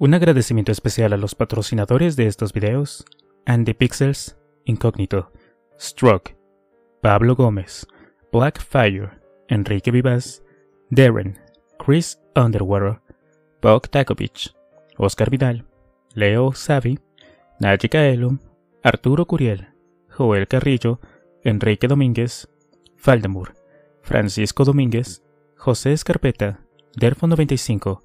Un agradecimiento especial a los patrocinadores de estos videos, Andy Pixels, Incógnito, Stroke, Pablo Gómez, Blackfire, Enrique Vivas, Darren, Chris Underwater, Bog Takovich, Oscar Vidal, Leo Savi, Naji Kaelu, Arturo Curiel, Joel Carrillo, Enrique Domínguez, Faldemur, Francisco Domínguez, José Escarpeta, Derfo95,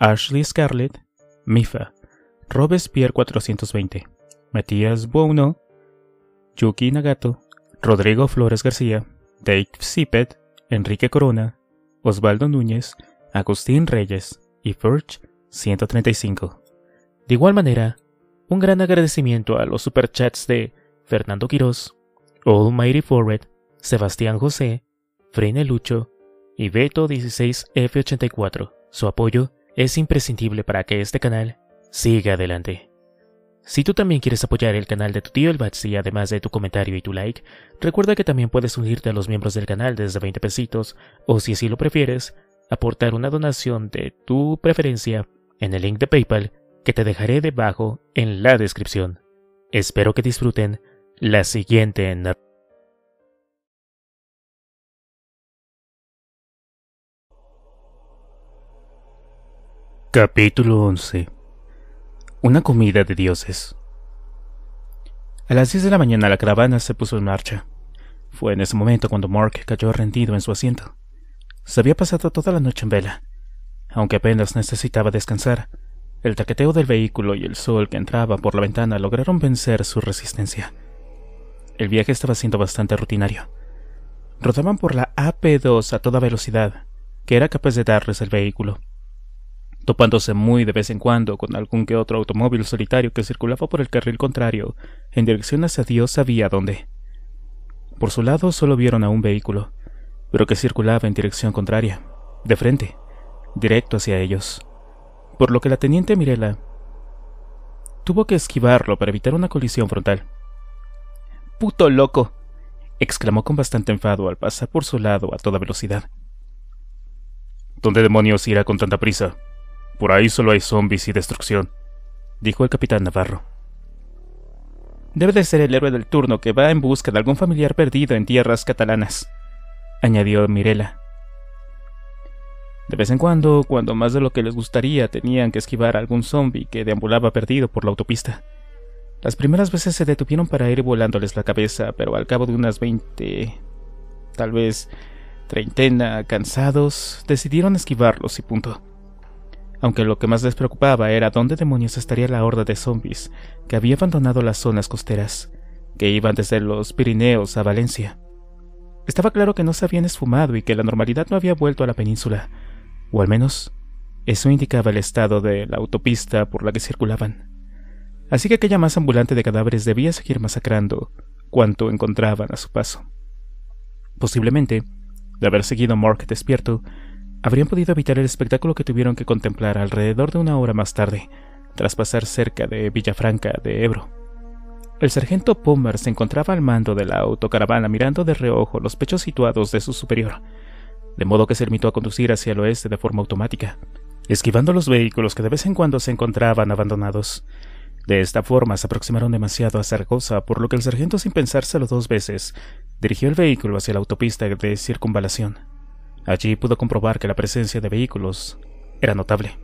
Ashley Scarlett, Mifa, Robespierre 420, Matías Buono, Yuki Nagato, Rodrigo Flores García, Dave Sipet, Enrique Corona, Osvaldo Núñez, Agustín Reyes. Y Furch 135. De igual manera, un gran agradecimiento a los superchats de Fernando Quirós, Almighty Forward, Sebastián José, Frene Lucho y Beto16F84. Su apoyo es imprescindible para que este canal siga adelante. Si tú también quieres apoyar el canal de tu tío el Batsy, además de tu comentario y tu like, recuerda que también puedes unirte a los miembros del canal desde 20 pesitos, o si así lo prefieres, aportar una donación de tu preferencia en el link de PayPal que te dejaré debajo en la descripción. Espero que disfruten la siguiente Capítulo 11 Una comida de dioses A las 10 de la mañana la caravana se puso en marcha. Fue en ese momento cuando Mark cayó rendido en su asiento. Se había pasado toda la noche en vela. Aunque apenas necesitaba descansar, el taqueteo del vehículo y el sol que entraba por la ventana lograron vencer su resistencia. El viaje estaba siendo bastante rutinario. Rodaban por la AP2 a toda velocidad, que era capaz de darles el vehículo, topándose muy de vez en cuando con algún que otro automóvil solitario que circulaba por el carril contrario, en dirección hacia Dios sabía dónde. Por su lado solo vieron a un vehículo, pero que circulaba en dirección contraria, de frente, directo hacia ellos por lo que la teniente Mirela tuvo que esquivarlo para evitar una colisión frontal. ¡Puto loco! exclamó con bastante enfado al pasar por su lado a toda velocidad. ¿Dónde demonios irá con tanta prisa? Por ahí solo hay zombies y destrucción, dijo el capitán Navarro. Debe de ser el héroe del turno que va en busca de algún familiar perdido en tierras catalanas, añadió Mirela. De vez en cuando, cuando más de lo que les gustaría, tenían que esquivar a algún zombie que deambulaba perdido por la autopista. Las primeras veces se detuvieron para ir volándoles la cabeza, pero al cabo de unas veinte, tal vez treintena, cansados, decidieron esquivarlos y punto. Aunque lo que más les preocupaba era dónde demonios estaría la horda de zombies que había abandonado las zonas costeras, que iban desde los Pirineos a Valencia. Estaba claro que no se habían esfumado y que la normalidad no había vuelto a la península, o al menos eso indicaba el estado de la autopista por la que circulaban. Así que aquella masa ambulante de cadáveres debía seguir masacrando cuanto encontraban a su paso. Posiblemente, de haber seguido a Mark despierto, habrían podido evitar el espectáculo que tuvieron que contemplar alrededor de una hora más tarde, tras pasar cerca de Villafranca de Ebro. El sargento Pommer se encontraba al mando de la autocaravana mirando de reojo los pechos situados de su superior, de modo que se limitó a conducir hacia el oeste de forma automática, esquivando los vehículos que de vez en cuando se encontraban abandonados. De esta forma se aproximaron demasiado a Zaragoza, por lo que el sargento, sin pensárselo dos veces, dirigió el vehículo hacia la autopista de circunvalación. Allí pudo comprobar que la presencia de vehículos era notable.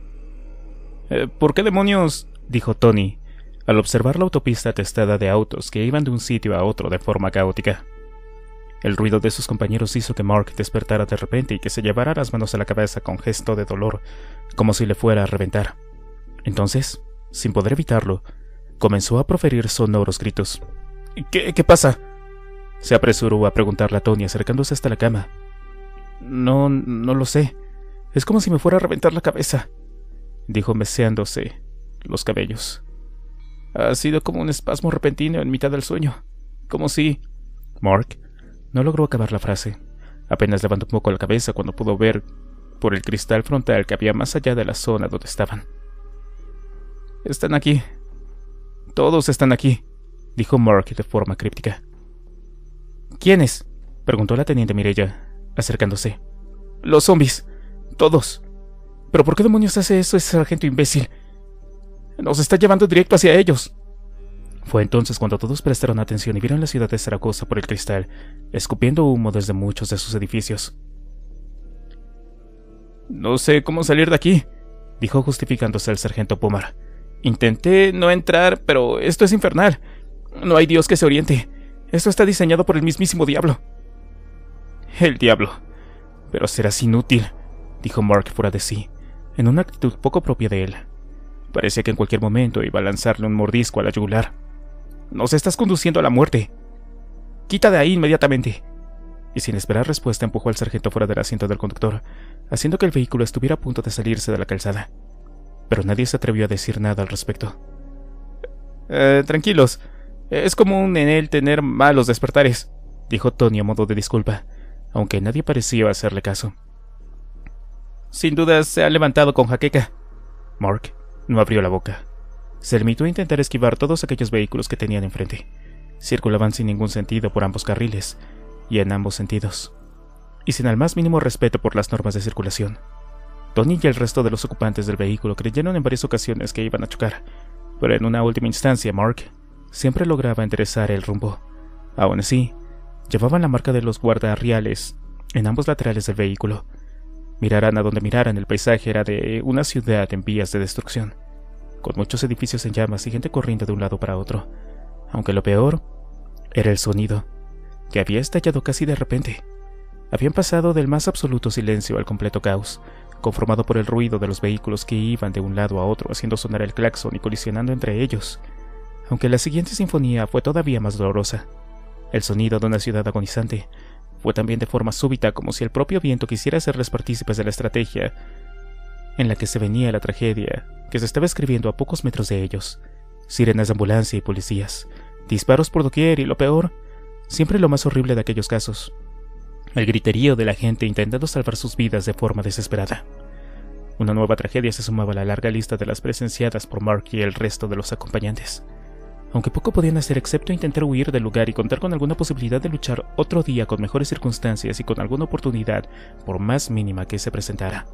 Eh, ¿Por qué demonios? dijo Tony, al observar la autopista atestada de autos que iban de un sitio a otro de forma caótica. El ruido de sus compañeros hizo que Mark despertara de repente y que se llevara las manos a la cabeza con gesto de dolor, como si le fuera a reventar. Entonces, sin poder evitarlo, comenzó a proferir sonoros gritos. ¿Qué, qué pasa? Se apresuró a preguntarle a Tony acercándose hasta la cama. No, no lo sé. Es como si me fuera a reventar la cabeza, dijo meseándose los cabellos. Ha sido como un espasmo repentino en mitad del sueño, como si... Mark no logró acabar la frase. Apenas levantó un poco la cabeza cuando pudo ver por el cristal frontal que había más allá de la zona donde estaban. Están aquí. Todos están aquí, dijo Mark de forma críptica. ¿Quiénes? preguntó la teniente Mirella, acercándose. Los zombies. Todos. ¿Pero por qué demonios hace eso ese sargento imbécil? Nos está llevando directo hacia ellos. Fue entonces cuando todos prestaron atención y vieron la ciudad de Zaragoza por el cristal, escupiendo humo desde muchos de sus edificios. No sé cómo salir de aquí, dijo justificándose el sargento Pomar. Intenté no entrar, pero esto es infernal. No hay Dios que se oriente. Esto está diseñado por el mismísimo diablo. El diablo. Pero serás inútil, dijo Mark fuera de sí, en una actitud poco propia de él. Parecía que en cualquier momento iba a lanzarle un mordisco a la yugular. Nos estás conduciendo a la muerte. Quita de ahí inmediatamente. Y sin esperar respuesta empujó al sargento fuera del asiento del conductor, haciendo que el vehículo estuviera a punto de salirse de la calzada. Pero nadie se atrevió a decir nada al respecto. Eh, tranquilos, es común en él tener malos despertares, dijo Tony a modo de disculpa, aunque nadie parecía hacerle caso. Sin duda se ha levantado con jaqueca. Mark no abrió la boca. Se limitó a intentar esquivar todos aquellos vehículos que tenían enfrente. Circulaban sin ningún sentido por ambos carriles, y en ambos sentidos, y sin el más mínimo respeto por las normas de circulación. Tony y el resto de los ocupantes del vehículo creyeron en varias ocasiones que iban a chocar, pero en una última instancia Mark siempre lograba enderezar el rumbo. Aún así, llevaban la marca de los guardarriales en ambos laterales del vehículo. Miraran a donde miraran, el paisaje era de una ciudad en vías de destrucción con muchos edificios en llamas y gente corriendo de un lado para otro, aunque lo peor era el sonido, que había estallado casi de repente. Habían pasado del más absoluto silencio al completo caos, conformado por el ruido de los vehículos que iban de un lado a otro haciendo sonar el claxon y colisionando entre ellos, aunque la siguiente sinfonía fue todavía más dolorosa. El sonido de una ciudad agonizante fue también de forma súbita como si el propio viento quisiera hacerles partícipes de la estrategia en la que se venía la tragedia que se estaba escribiendo a pocos metros de ellos. Sirenas de ambulancia y policías, disparos por doquier y lo peor, siempre lo más horrible de aquellos casos, el griterío de la gente intentando salvar sus vidas de forma desesperada. Una nueva tragedia se sumaba a la larga lista de las presenciadas por Mark y el resto de los acompañantes. Aunque poco podían hacer excepto intentar huir del lugar y contar con alguna posibilidad de luchar otro día con mejores circunstancias y con alguna oportunidad, por más mínima que se presentara.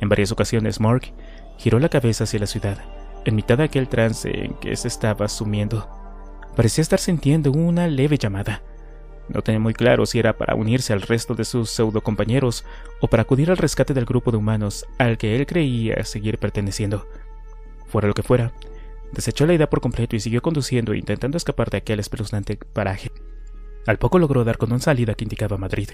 En varias ocasiones, Mark Giró la cabeza hacia la ciudad, en mitad de aquel trance en que se estaba sumiendo. Parecía estar sintiendo una leve llamada. No tenía muy claro si era para unirse al resto de sus pseudo compañeros o para acudir al rescate del grupo de humanos al que él creía seguir perteneciendo. Fuera lo que fuera, desechó la idea por completo y siguió conduciendo intentando escapar de aquel espeluznante paraje. Al poco logró dar con una salida que indicaba Madrid.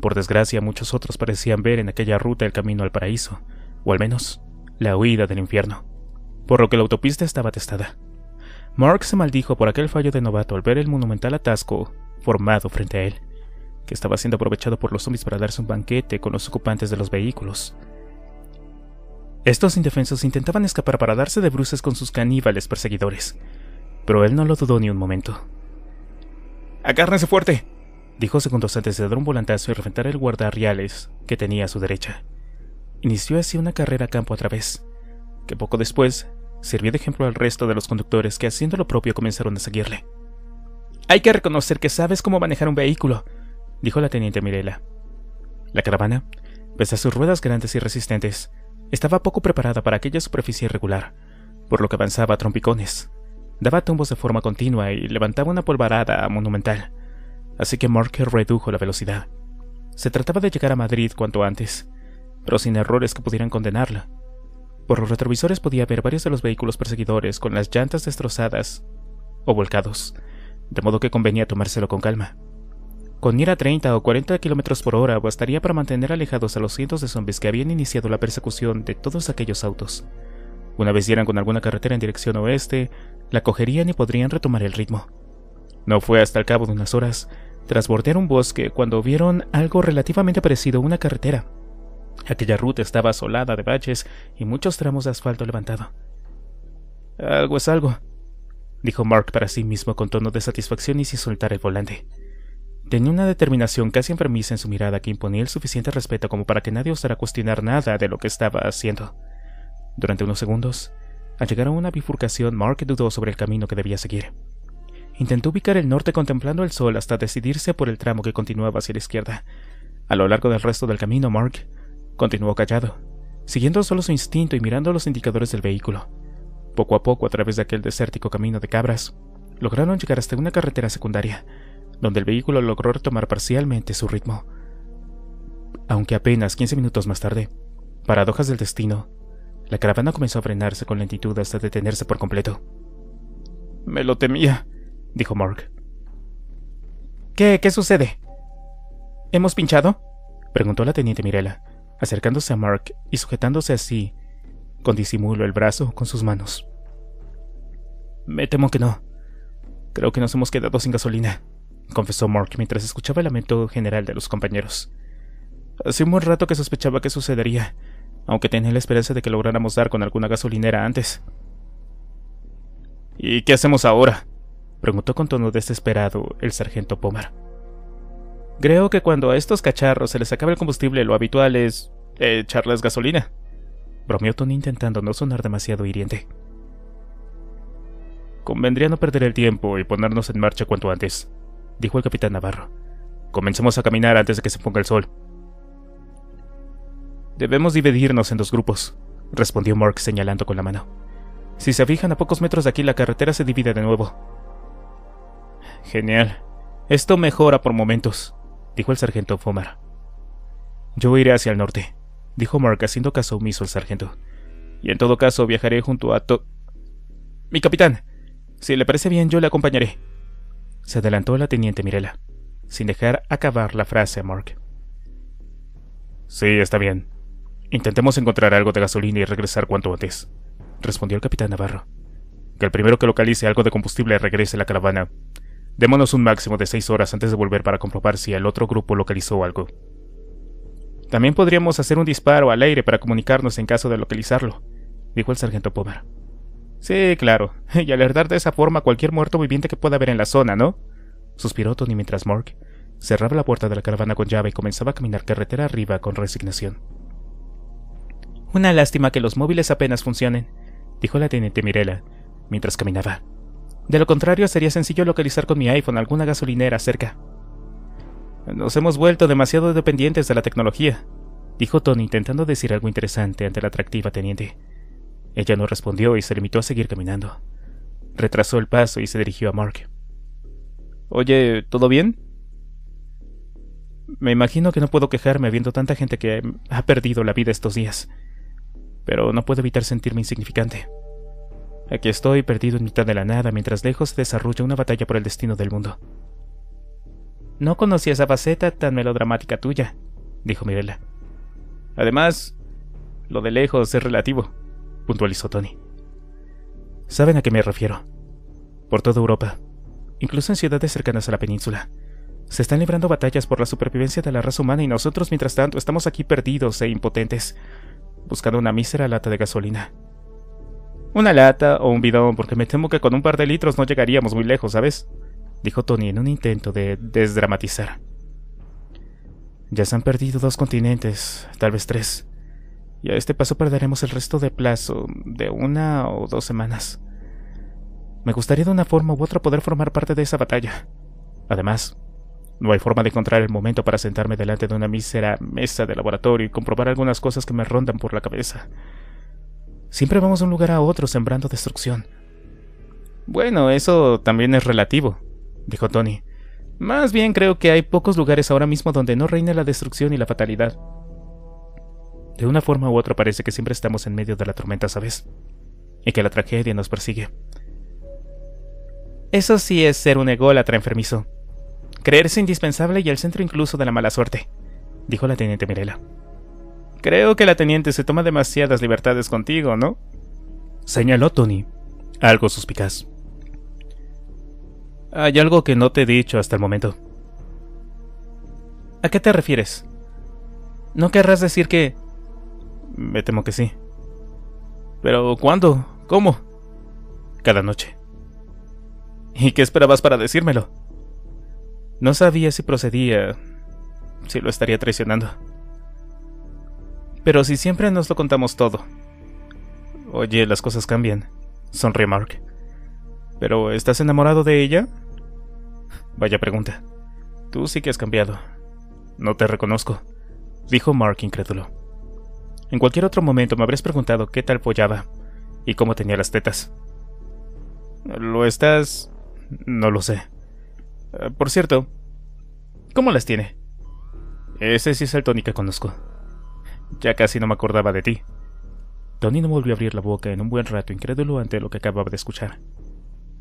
Por desgracia, muchos otros parecían ver en aquella ruta el camino al paraíso, o al menos la huida del infierno, por lo que la autopista estaba atestada. Mark se maldijo por aquel fallo de novato al ver el monumental atasco formado frente a él, que estaba siendo aprovechado por los zombies para darse un banquete con los ocupantes de los vehículos. Estos indefensos intentaban escapar para darse de bruces con sus caníbales perseguidores, pero él no lo dudó ni un momento. ¡Agárrense fuerte! dijo segundos antes de dar un volantazo y reventar el guardarriales que tenía a su derecha inició así una carrera campo a través, que poco después sirvió de ejemplo al resto de los conductores que haciendo lo propio comenzaron a seguirle. Hay que reconocer que sabes cómo manejar un vehículo, dijo la teniente Mirela. La caravana, pese a sus ruedas grandes y resistentes, estaba poco preparada para aquella superficie irregular, por lo que avanzaba a trompicones, daba tumbos de forma continua y levantaba una polvarada monumental, así que Marker redujo la velocidad. Se trataba de llegar a Madrid cuanto antes, pero sin errores que pudieran condenarla. Por los retrovisores podía ver varios de los vehículos perseguidores con las llantas destrozadas o volcados, de modo que convenía tomárselo con calma. Con ir a 30 o 40 kilómetros por hora bastaría para mantener alejados a los cientos de zombies que habían iniciado la persecución de todos aquellos autos. Una vez dieran con alguna carretera en dirección oeste, la cogerían y podrían retomar el ritmo. No fue hasta el cabo de unas horas, tras bordear un bosque, cuando vieron algo relativamente parecido a una carretera. Aquella ruta estaba asolada de baches y muchos tramos de asfalto levantado. Algo es algo, dijo Mark para sí mismo con tono de satisfacción y sin soltar el volante. Tenía una determinación casi enfermiza en su mirada que imponía el suficiente respeto como para que nadie osara cuestionar nada de lo que estaba haciendo. Durante unos segundos, al llegar a una bifurcación, Mark dudó sobre el camino que debía seguir. Intentó ubicar el norte contemplando el sol hasta decidirse por el tramo que continuaba hacia la izquierda. A lo largo del resto del camino, Mark Continuó callado, siguiendo solo su instinto y mirando los indicadores del vehículo. Poco a poco, a través de aquel desértico camino de cabras, lograron llegar hasta una carretera secundaria, donde el vehículo logró retomar parcialmente su ritmo. Aunque apenas 15 minutos más tarde, paradojas del destino, la caravana comenzó a frenarse con lentitud hasta detenerse por completo. Me lo temía, dijo Mark. ¿Qué? ¿Qué sucede? ¿Hemos pinchado? preguntó la teniente Mirela, acercándose a Mark y sujetándose así, con disimulo el brazo con sus manos. Me temo que no. Creo que nos hemos quedado sin gasolina, confesó Mark mientras escuchaba el lamento general de los compañeros. Hace un buen rato que sospechaba que sucedería, aunque tenía la esperanza de que lográramos dar con alguna gasolinera antes. ¿Y qué hacemos ahora? preguntó con tono desesperado el sargento Pomar. Creo que cuando a estos cacharros se les acabe el combustible, lo habitual es echarles gasolina. Bromeó Tony intentando no sonar demasiado hiriente. Convendría no perder el tiempo y ponernos en marcha cuanto antes, dijo el capitán Navarro. Comencemos a caminar antes de que se ponga el sol. Debemos dividirnos en dos grupos, respondió Mark señalando con la mano. Si se fijan a pocos metros de aquí la carretera se divide de nuevo. Genial. Esto mejora por momentos, dijo el sargento Fomar. Yo iré hacia el norte, dijo Mark haciendo caso omiso al sargento. Y en todo caso viajaré junto a To... Mi capitán. Si le parece bien, yo le acompañaré. Se adelantó la teniente Mirela, sin dejar acabar la frase a Mark. Sí, está bien. Intentemos encontrar algo de gasolina y regresar cuanto antes, respondió el capitán Navarro. Que el primero que localice algo de combustible regrese a la caravana. Démonos un máximo de seis horas antes de volver para comprobar si el otro grupo localizó algo. También podríamos hacer un disparo al aire para comunicarnos en caso de localizarlo, dijo el sargento Pomer. Sí, claro, y alertar de esa forma a cualquier muerto viviente que pueda haber en la zona, ¿no? suspiró Tony mientras Mark cerraba la puerta de la caravana con llave y comenzaba a caminar carretera arriba con resignación. Una lástima que los móviles apenas funcionen, dijo la teniente Mirela, mientras caminaba. De lo contrario, sería sencillo localizar con mi iPhone alguna gasolinera cerca. Nos hemos vuelto demasiado dependientes de la tecnología, dijo Tony intentando decir algo interesante ante la atractiva teniente. Ella no respondió y se limitó a seguir caminando. Retrasó el paso y se dirigió a Mark. Oye, ¿todo bien? Me imagino que no puedo quejarme viendo tanta gente que ha perdido la vida estos días pero no puedo evitar sentirme insignificante. Aquí estoy perdido en mitad de la nada mientras lejos se desarrolla una batalla por el destino del mundo. No conocía esa faceta tan melodramática tuya, dijo Mirella. Además, lo de lejos es relativo, puntualizó Tony. ¿Saben a qué me refiero? Por toda Europa, incluso en ciudades cercanas a la península, se están librando batallas por la supervivencia de la raza humana y nosotros, mientras tanto, estamos aquí perdidos e impotentes, buscando una mísera lata de gasolina. Una lata o un bidón, porque me temo que con un par de litros no llegaríamos muy lejos, ¿sabes? dijo Tony en un intento de desdramatizar. Ya se han perdido dos continentes, tal vez tres, y a este paso perderemos el resto de plazo de una o dos semanas. Me gustaría de una forma u otra poder formar parte de esa batalla. Además, no hay forma de encontrar el momento para sentarme delante de una mísera mesa de laboratorio y comprobar algunas cosas que me rondan por la cabeza. Siempre vamos de un lugar a otro sembrando destrucción. Bueno, eso también es relativo, dijo Tony. Más bien creo que hay pocos lugares ahora mismo donde no reine la destrucción y la fatalidad. De una forma u otra parece que siempre estamos en medio de la tormenta, ¿sabes? Y que la tragedia nos persigue. Eso sí es ser un ególatra enfermizo, Creerse indispensable y el centro incluso de la mala suerte, dijo la teniente Mirela. Creo que la teniente se toma demasiadas libertades contigo, ¿no? Señaló Tony, algo suspicaz. Hay algo que no te he dicho hasta el momento. ¿A qué te refieres? ¿No querrás decir que... Me temo que sí. Pero ¿cuándo? ¿Cómo? Cada noche. ¿Y qué esperabas para decírmelo? No sabía si procedía, si lo estaría traicionando. Pero si siempre nos lo contamos todo. Oye, las cosas cambian, sonrió Mark. ¿Pero estás enamorado de ella? Vaya pregunta. Tú sí que has cambiado. No te reconozco, dijo Mark incrédulo. En cualquier otro momento me habrías preguntado qué tal follaba, ¿Y cómo tenía las tetas? ¿Lo estás...? No lo sé. Eh, por cierto, ¿cómo las tiene? Ese sí es el Tony que conozco. Ya casi no me acordaba de ti. Tony no volvió a abrir la boca en un buen rato, incrédulo ante lo que acababa de escuchar.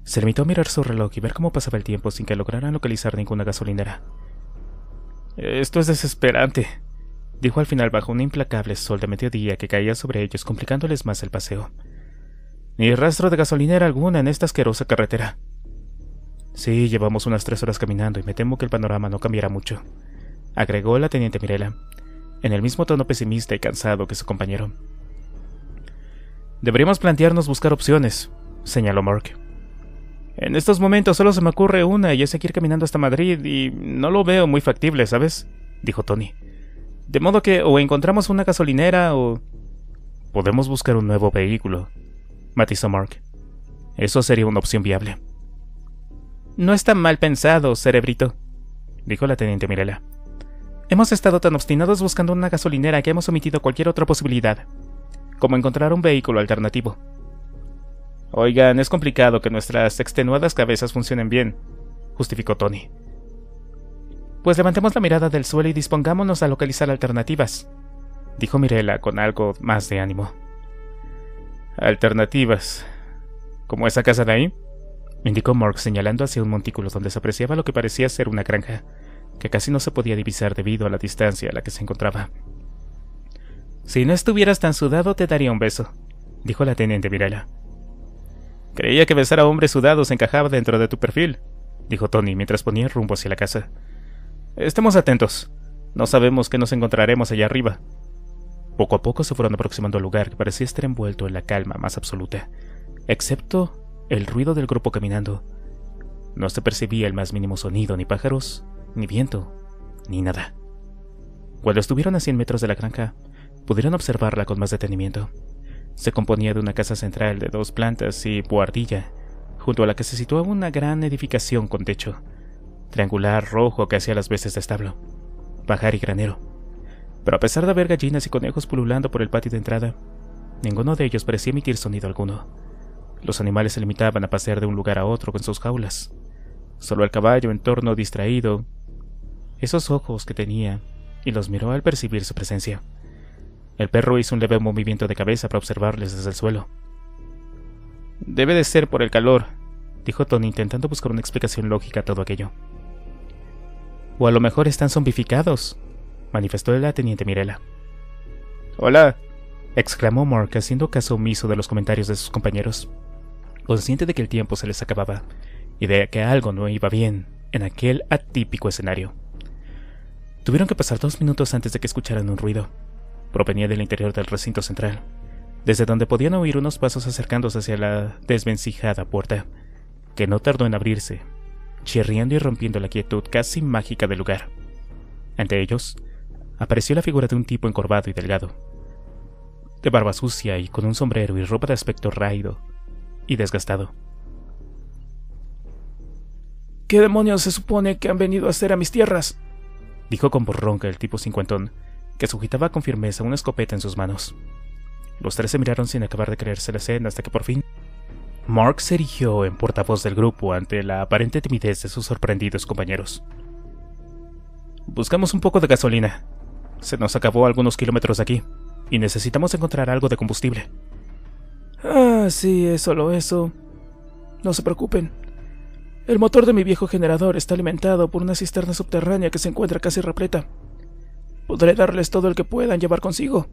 Se limitó a mirar su reloj y ver cómo pasaba el tiempo sin que lograran localizar ninguna gasolinera. Esto es desesperante, dijo al final bajo un implacable sol de mediodía que caía sobre ellos, complicándoles más el paseo. Ni rastro de gasolinera alguna en esta asquerosa carretera. Sí, llevamos unas tres horas caminando y me temo que el panorama no cambiará mucho, agregó la teniente Mirela, en el mismo tono pesimista y cansado que su compañero. Deberíamos plantearnos buscar opciones, señaló Mark. En estos momentos solo se me ocurre una y es seguir caminando hasta Madrid y no lo veo muy factible, ¿sabes? dijo Tony. De modo que o encontramos una gasolinera o... Podemos buscar un nuevo vehículo, matizó Mark. Eso sería una opción viable. No está mal pensado, cerebrito, dijo la teniente Mirela. Hemos estado tan obstinados buscando una gasolinera que hemos omitido cualquier otra posibilidad como encontrar un vehículo alternativo. Oigan, es complicado que nuestras extenuadas cabezas funcionen bien, justificó Tony. Pues levantemos la mirada del suelo y dispongámonos a localizar alternativas, dijo Mirela con algo más de ánimo. Alternativas. ¿Como esa casa de ahí? indicó Mark señalando hacia un montículo donde se apreciaba lo que parecía ser una granja, que casi no se podía divisar debido a la distancia a la que se encontraba. Si no estuvieras tan sudado, te daría un beso, dijo la teniente Mirela. Creía que besar a hombres sudados encajaba dentro de tu perfil, dijo Tony mientras ponía rumbo hacia la casa. Estemos atentos. No sabemos qué nos encontraremos allá arriba. Poco a poco se fueron aproximando al lugar que parecía estar envuelto en la calma más absoluta, excepto el ruido del grupo caminando. No se percibía el más mínimo sonido, ni pájaros, ni viento, ni nada. Cuando estuvieron a cien metros de la granja, pudieron observarla con más detenimiento. Se componía de una casa central de dos plantas y buhardilla, junto a la que se situaba una gran edificación con techo, triangular rojo que hacía las veces de establo, pajar y granero. Pero a pesar de haber gallinas y conejos pululando por el patio de entrada, ninguno de ellos parecía emitir sonido alguno. Los animales se limitaban a pasear de un lugar a otro con sus jaulas. Solo el caballo, en torno distraído, esos ojos que tenía, y los miró al percibir su presencia. El perro hizo un leve movimiento de cabeza para observarles desde el suelo. Debe de ser por el calor, dijo Tony intentando buscar una explicación lógica a todo aquello. O a lo mejor están zombificados, manifestó la teniente Mirela. Hola, exclamó Mark haciendo caso omiso de los comentarios de sus compañeros, consciente de que el tiempo se les acababa y de que algo no iba bien en aquel atípico escenario. Tuvieron que pasar dos minutos antes de que escucharan un ruido provenía del interior del recinto central, desde donde podían oír unos pasos acercándose hacia la desvencijada puerta, que no tardó en abrirse, chirriando y rompiendo la quietud casi mágica del lugar. Ante ellos, apareció la figura de un tipo encorvado y delgado, de barba sucia y con un sombrero y ropa de aspecto raído y desgastado. ¿Qué demonios se supone que han venido a hacer a mis tierras? dijo con voz ronca el tipo cincuentón, que sujetaba con firmeza una escopeta en sus manos. Los tres se miraron sin acabar de creerse la escena hasta que por fin Mark se erigió en portavoz del grupo ante la aparente timidez de sus sorprendidos compañeros. Buscamos un poco de gasolina. Se nos acabó algunos kilómetros de aquí y necesitamos encontrar algo de combustible. Ah, sí, es solo eso. No se preocupen. El motor de mi viejo generador está alimentado por una cisterna subterránea que se encuentra casi repleta. Podré darles todo el que puedan llevar consigo,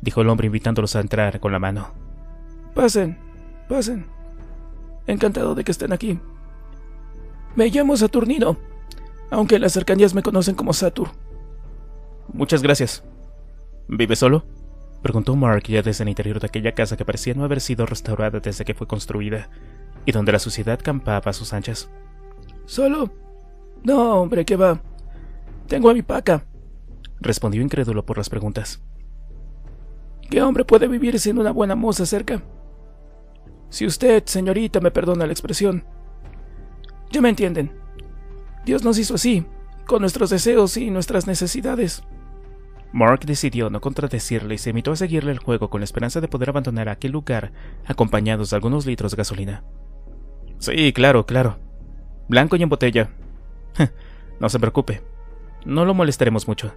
dijo el hombre invitándolos a entrar con la mano. Pasen, pasen. Encantado de que estén aquí. Me llamo Saturnino, aunque en las cercanías me conocen como Satur. Muchas gracias. ¿Vive solo? Preguntó Mark ya desde el interior de aquella casa que parecía no haber sido restaurada desde que fue construida, y donde la suciedad campaba a sus anchas. ¿Solo? No, hombre, ¿qué va? Tengo a mi paca, respondió incrédulo por las preguntas. ¿Qué hombre puede vivir sin una buena moza cerca? Si usted, señorita, me perdona la expresión. Ya me entienden. Dios nos hizo así, con nuestros deseos y nuestras necesidades. Mark decidió no contradecirle y se invitó a seguirle el juego con la esperanza de poder abandonar aquel lugar acompañados de algunos litros de gasolina. Sí, claro, claro. Blanco y en botella. no se preocupe. No lo molestaremos mucho.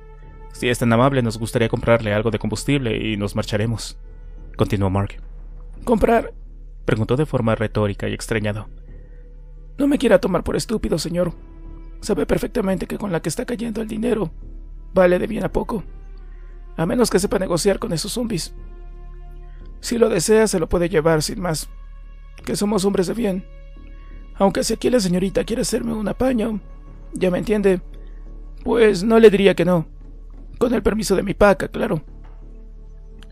Si es tan amable, nos gustaría comprarle algo de combustible y nos marcharemos. Continuó Mark. ¿Comprar? Preguntó de forma retórica y extrañado. No me quiera tomar por estúpido, señor. Sabe perfectamente que con la que está cayendo el dinero, vale de bien a poco. A menos que sepa negociar con esos zombies. Si lo desea, se lo puede llevar sin más. Que somos hombres de bien. Aunque si aquí la señorita quiere hacerme un apaño, ya me entiende, pues no le diría que no. Con el permiso de mi paca, claro.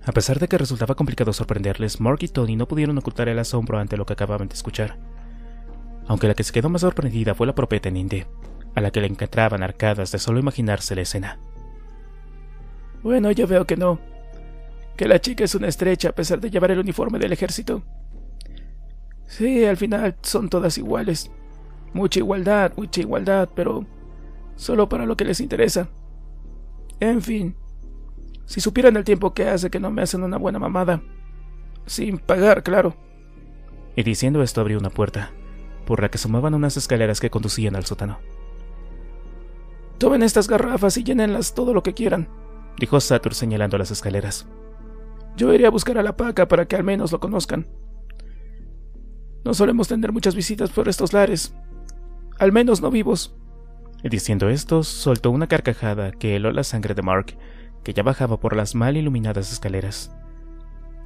A pesar de que resultaba complicado sorprenderles, Mark y Tony no pudieron ocultar el asombro ante lo que acababan de escuchar. Aunque la que se quedó más sorprendida fue la propia teniente, a la que le encantaban arcadas de solo imaginarse la escena. Bueno, ya veo que no. Que la chica es una estrecha a pesar de llevar el uniforme del ejército. Sí, al final son todas iguales. Mucha igualdad, mucha igualdad, pero solo para lo que les interesa. En fin, si supieran el tiempo que hace que no me hacen una buena mamada. Sin pagar, claro. Y diciendo esto abrió una puerta, por la que asomaban unas escaleras que conducían al sótano. Tomen estas garrafas y llénenlas todo lo que quieran dijo Satur señalando las escaleras. Yo iré a buscar a la paca para que al menos lo conozcan. No solemos tener muchas visitas por estos lares, al menos no vivos. Y diciendo esto, soltó una carcajada que heló la sangre de Mark, que ya bajaba por las mal iluminadas escaleras.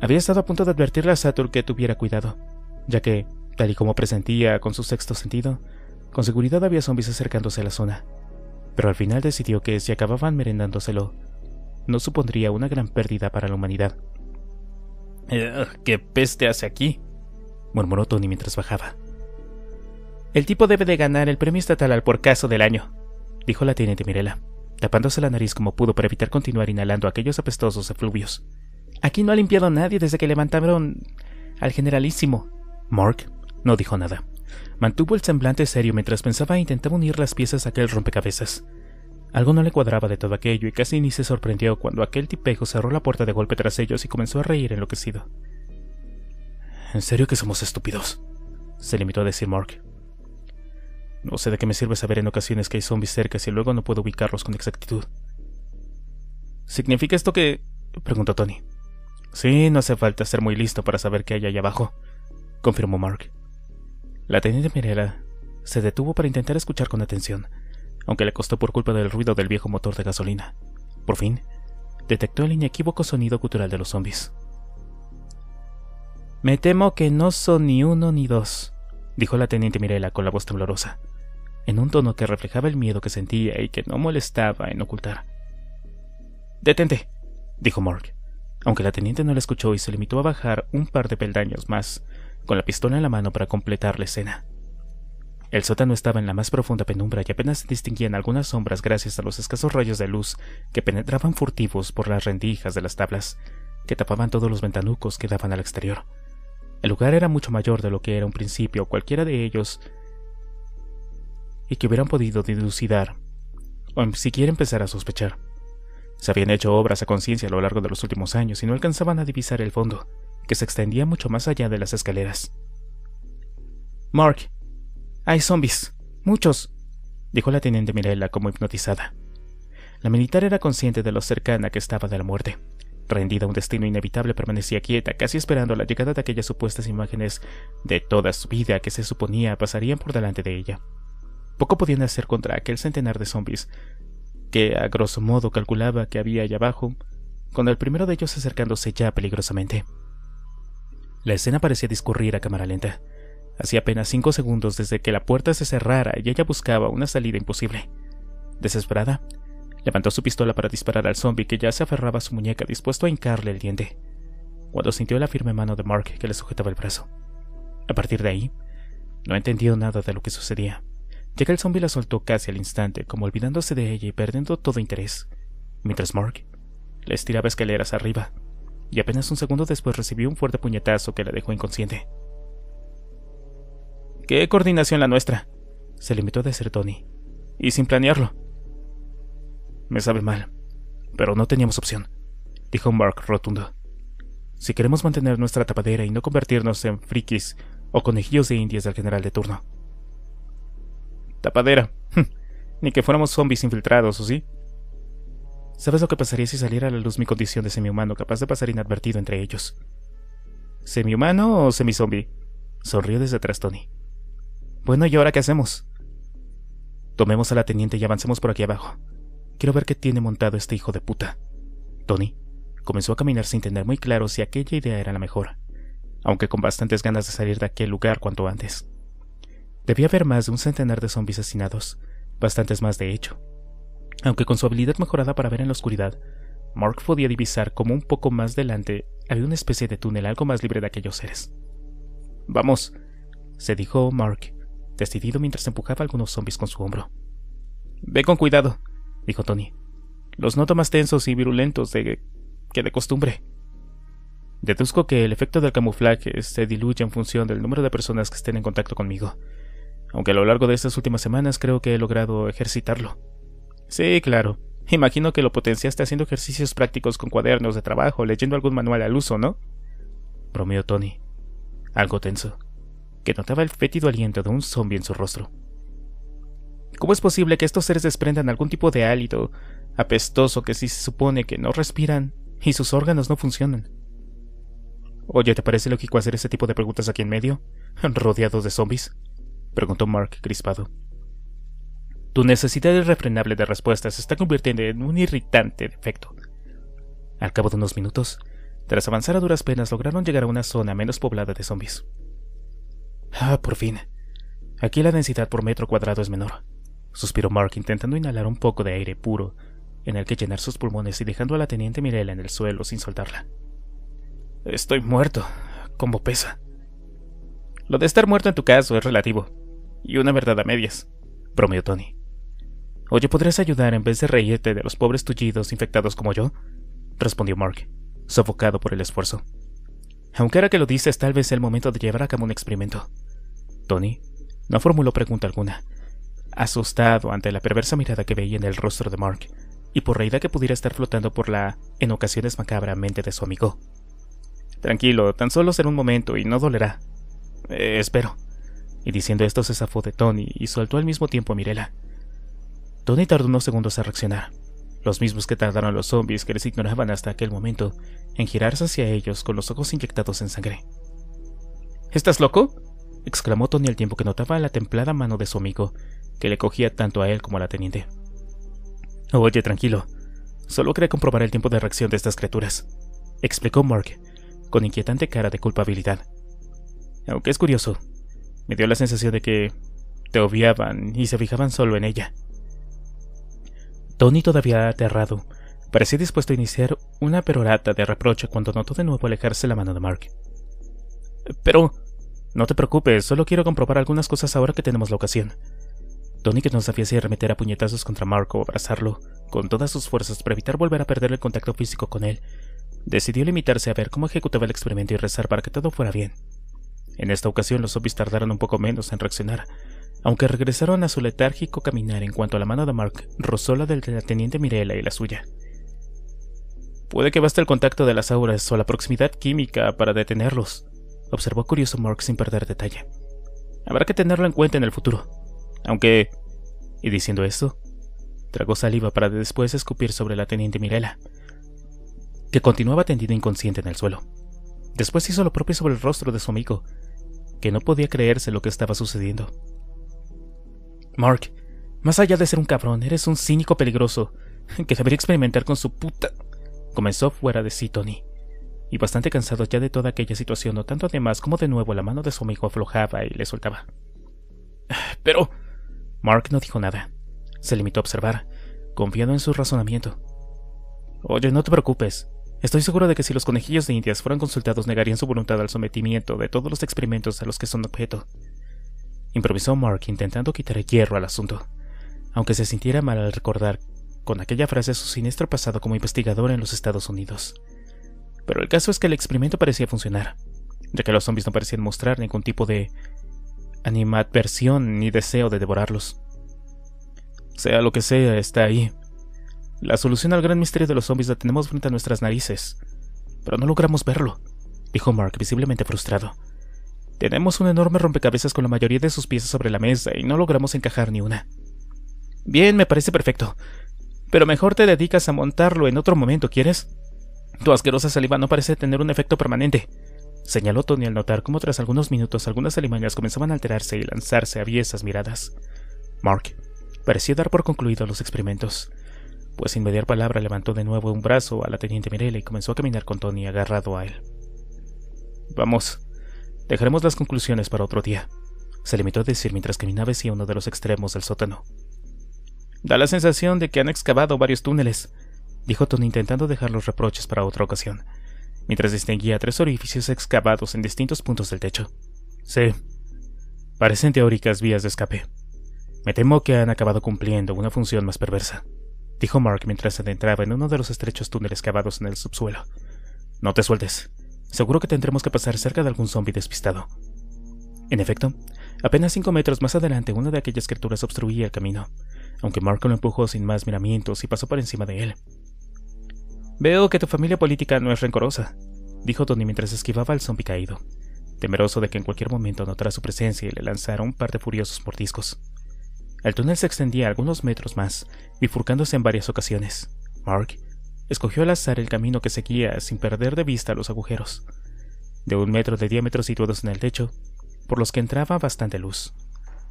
Había estado a punto de advertirle a Satur que tuviera cuidado, ya que, tal y como presentía con su sexto sentido, con seguridad había zombies acercándose a la zona. Pero al final decidió que si acababan merendándoselo, no supondría una gran pérdida para la humanidad. ¿Qué peste hace aquí? murmuró Tony mientras bajaba. El tipo debe de ganar el premio estatal al porcaso del año, dijo la teniente Mirela, tapándose la nariz como pudo para evitar continuar inhalando aquellos apestosos efluvios. Aquí no ha limpiado nadie desde que levantaron al generalísimo. Mark no dijo nada. Mantuvo el semblante serio mientras pensaba e intentaba unir las piezas a aquel rompecabezas. Algo no le cuadraba de todo aquello y casi ni se sorprendió cuando aquel tipejo cerró la puerta de golpe tras ellos y comenzó a reír enloquecido. ¿En serio que somos estúpidos? se limitó a decir Mark. No sé de qué me sirve saber en ocasiones que hay zombies cerca si luego no puedo ubicarlos con exactitud. ¿Significa esto que...? preguntó Tony. Sí, no hace falta ser muy listo para saber qué hay allá abajo, confirmó Mark. La teniente Mirela se detuvo para intentar escuchar con atención aunque le costó por culpa del ruido del viejo motor de gasolina. Por fin, detectó el inequívoco sonido cultural de los zombies. Me temo que no son ni uno ni dos, dijo la teniente Mirela con la voz temblorosa, en un tono que reflejaba el miedo que sentía y que no molestaba en ocultar. Detente, dijo Morg, aunque la teniente no la escuchó y se limitó a bajar un par de peldaños más, con la pistola en la mano para completar la escena. El sótano estaba en la más profunda penumbra y apenas se distinguían algunas sombras gracias a los escasos rayos de luz que penetraban furtivos por las rendijas de las tablas, que tapaban todos los ventanucos que daban al exterior. El lugar era mucho mayor de lo que era un principio cualquiera de ellos y que hubieran podido dilucidar, o siquiera empezar a sospechar. Se habían hecho obras a conciencia a lo largo de los últimos años y no alcanzaban a divisar el fondo, que se extendía mucho más allá de las escaleras. Mark, hay zombies. Muchos, dijo la teniente Mirella como hipnotizada. La militar era consciente de lo cercana que estaba de la muerte. Rendida a un destino inevitable, permanecía quieta, casi esperando la llegada de aquellas supuestas imágenes de toda su vida que se suponía pasarían por delante de ella. Poco podían hacer contra aquel centenar de zombies, que a grosso modo calculaba que había allá abajo, con el primero de ellos acercándose ya peligrosamente. La escena parecía discurrir a cámara lenta. Hacía apenas cinco segundos desde que la puerta se cerrara y ella buscaba una salida imposible. Desesperada, levantó su pistola para disparar al zombie que ya se aferraba a su muñeca dispuesto a hincarle el diente, cuando sintió la firme mano de Mark que le sujetaba el brazo. A partir de ahí, no entendió nada de lo que sucedía, ya el zombie la soltó casi al instante, como olvidándose de ella y perdiendo todo interés, mientras Mark le estiraba escaleras arriba, y apenas un segundo después recibió un fuerte puñetazo que la dejó inconsciente. Qué coordinación la nuestra, se limitó a decir Tony, y sin planearlo. Me sabe mal, pero no teníamos opción, dijo Mark rotundo. Si queremos mantener nuestra tapadera y no convertirnos en frikis o conejillos de indias del general de turno. Tapadera. Ni que fuéramos zombies infiltrados, ¿o sí? ¿Sabes lo que pasaría si saliera a la luz mi condición de semi-humano capaz de pasar inadvertido entre ellos? ¿Semi-humano o semi-zombie? Sonrió desde atrás Tony. Bueno, ¿y ahora qué hacemos? Tomemos a la teniente y avancemos por aquí abajo. Quiero ver qué tiene montado este hijo de puta. Tony comenzó a caminar sin tener muy claro si aquella idea era la mejor, aunque con bastantes ganas de salir de aquel lugar cuanto antes. Debía haber más de un centenar de zombies asesinados, bastantes más de hecho. Aunque con su habilidad mejorada para ver en la oscuridad, Mark podía divisar como un poco más delante había una especie de túnel algo más libre de aquellos seres. Vamos, se dijo Mark, decidido mientras empujaba algunos zombies con su hombro. Ve con cuidado, dijo Tony. Los noto más tensos y virulentos de que de costumbre. Deduzco que el efecto del camuflaje se diluye en función del número de personas que estén en contacto conmigo, aunque a lo largo de estas últimas semanas creo que he logrado ejercitarlo. Sí, claro. Imagino que lo potenciaste haciendo ejercicios prácticos con cuadernos de trabajo, leyendo algún manual al uso, ¿no? bromeó Tony, algo tenso, que notaba el fétido aliento de un zombie en su rostro. ¿Cómo es posible que estos seres desprendan algún tipo de hálito apestoso que sí se supone que no respiran y sus órganos no funcionan? Oye, ¿te parece lógico hacer ese tipo de preguntas aquí en medio, rodeados de zombies? Preguntó Mark crispado. Tu necesidad irrefrenable de respuestas se está convirtiendo en un irritante defecto. Al cabo de unos minutos, tras avanzar a duras penas, lograron llegar a una zona menos poblada de zombies. Ah, por fin. Aquí la densidad por metro cuadrado es menor, suspiró Mark intentando inhalar un poco de aire puro en el que llenar sus pulmones y dejando a la teniente Mirella en el suelo sin soltarla. Estoy muerto, como pesa. Lo de estar muerto en tu caso es relativo, y una verdad a medias, bromeó Tony. Oye, ¿podrías ayudar en vez de reírte de los pobres tullidos infectados como yo? respondió Mark, sofocado por el esfuerzo. Aunque ahora que lo dices, tal vez sea el momento de llevar a cabo un experimento. Tony no formuló pregunta alguna, asustado ante la perversa mirada que veía en el rostro de Mark, y por idea que pudiera estar flotando por la, en ocasiones macabra, mente de su amigo. Tranquilo, tan solo será un momento y no dolerá. Eh, espero. Y diciendo esto se zafó de Tony y soltó al mismo tiempo a Mirela. Tony tardó unos segundos a reaccionar, los mismos que tardaron los zombies que les ignoraban hasta aquel momento en girarse hacia ellos con los ojos inyectados en sangre. ¿Estás loco? exclamó Tony al tiempo que notaba la templada mano de su amigo, que le cogía tanto a él como a la teniente. Oye, tranquilo. Solo quería comprobar el tiempo de reacción de estas criaturas, explicó Mark, con inquietante cara de culpabilidad. Aunque es curioso, me dio la sensación de que te obviaban y se fijaban solo en ella. Tony, todavía aterrado, parecía dispuesto a iniciar una perorata de reproche cuando notó de nuevo alejarse la mano de Mark. Pero... No te preocupes, solo quiero comprobar algunas cosas ahora que tenemos la ocasión. Tony, que no sabía si arremeter a puñetazos contra Mark o abrazarlo con todas sus fuerzas para evitar volver a perder el contacto físico con él, decidió limitarse a ver cómo ejecutaba el experimento y rezar para que todo fuera bien. En esta ocasión los zombies tardaron un poco menos en reaccionar, aunque regresaron a su letárgico caminar en cuanto la mano de Mark rozó la del de la teniente Mirella y la suya. Puede que baste el contacto de las auras o la proximidad química para detenerlos, observó curioso Mark sin perder detalle. Habrá que tenerlo en cuenta en el futuro. Aunque... Y diciendo esto, tragó saliva para después escupir sobre la teniente Mirella, que continuaba tendida inconsciente en el suelo. Después hizo lo propio sobre el rostro de su amigo, que no podía creerse lo que estaba sucediendo. Mark, más allá de ser un cabrón, eres un cínico peligroso que debería experimentar con su puta. Comenzó fuera de sí Tony, y bastante cansado ya de toda aquella situación, tanto además como de nuevo la mano de su amigo aflojaba y le soltaba. Pero. Mark no dijo nada. Se limitó a observar, confiando en su razonamiento. Oye, no te preocupes. Estoy seguro de que si los conejillos de indias fueran consultados negarían su voluntad al sometimiento de todos los experimentos a los que son objeto improvisó Mark intentando quitar el hierro al asunto, aunque se sintiera mal al recordar con aquella frase su siniestro pasado como investigador en los Estados Unidos. Pero el caso es que el experimento parecía funcionar, ya que los zombies no parecían mostrar ningún tipo de animadversión ni deseo de devorarlos. Sea lo que sea, está ahí. La solución al gran misterio de los zombies la tenemos frente a nuestras narices, pero no logramos verlo, dijo Mark visiblemente frustrado. Tenemos un enorme rompecabezas con la mayoría de sus piezas sobre la mesa y no logramos encajar ni una. Bien, me parece perfecto. Pero mejor te dedicas a montarlo en otro momento, ¿quieres? Tu asquerosa saliva no parece tener un efecto permanente, señaló Tony al notar cómo tras algunos minutos algunas alimañas comenzaban a alterarse y lanzarse aviesas miradas. Mark pareció dar por concluidos los experimentos, pues sin mediar palabra levantó de nuevo un brazo a la teniente Mirella y comenzó a caminar con Tony agarrado a él. Vamos, Dejaremos las conclusiones para otro día, se limitó a decir mientras caminaba hacia uno de los extremos del sótano. Da la sensación de que han excavado varios túneles, dijo Tony intentando dejar los reproches para otra ocasión, mientras distinguía tres orificios excavados en distintos puntos del techo. Sí, parecen teóricas vías de escape. Me temo que han acabado cumpliendo una función más perversa, dijo Mark mientras se adentraba en uno de los estrechos túneles cavados en el subsuelo. No te sueltes. Seguro que tendremos que pasar cerca de algún zombi despistado. En efecto, apenas cinco metros más adelante una de aquellas criaturas obstruía el camino, aunque Marco lo empujó sin más miramientos y pasó por encima de él. Veo que tu familia política no es rencorosa, dijo Tony mientras esquivaba al zombi caído, temeroso de que en cualquier momento notara su presencia y le lanzara un par de furiosos mordiscos. El túnel se extendía algunos metros más, bifurcándose en varias ocasiones. Mark Escogió al azar el camino que seguía sin perder de vista los agujeros, de un metro de diámetro situados en el techo, por los que entraba bastante luz.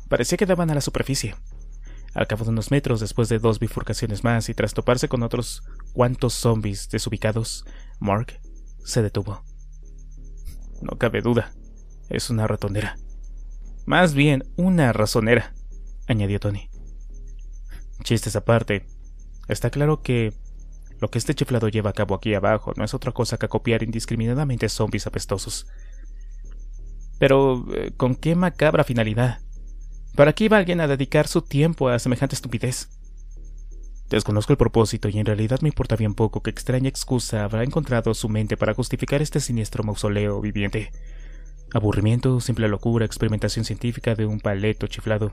Parecía que daban a la superficie. Al cabo de unos metros, después de dos bifurcaciones más y tras toparse con otros cuantos zombies desubicados, Mark se detuvo. No cabe duda, es una ratonera. Más bien, una razonera, añadió Tony. Chistes aparte, está claro que lo que este chiflado lleva a cabo aquí abajo no es otra cosa que copiar indiscriminadamente zombies apestosos. Pero, eh, ¿con qué macabra finalidad? ¿Para qué iba alguien a dedicar su tiempo a semejante estupidez? Desconozco el propósito y en realidad me importa bien poco qué extraña excusa habrá encontrado su mente para justificar este siniestro mausoleo viviente. Aburrimiento, simple locura, experimentación científica de un paleto chiflado.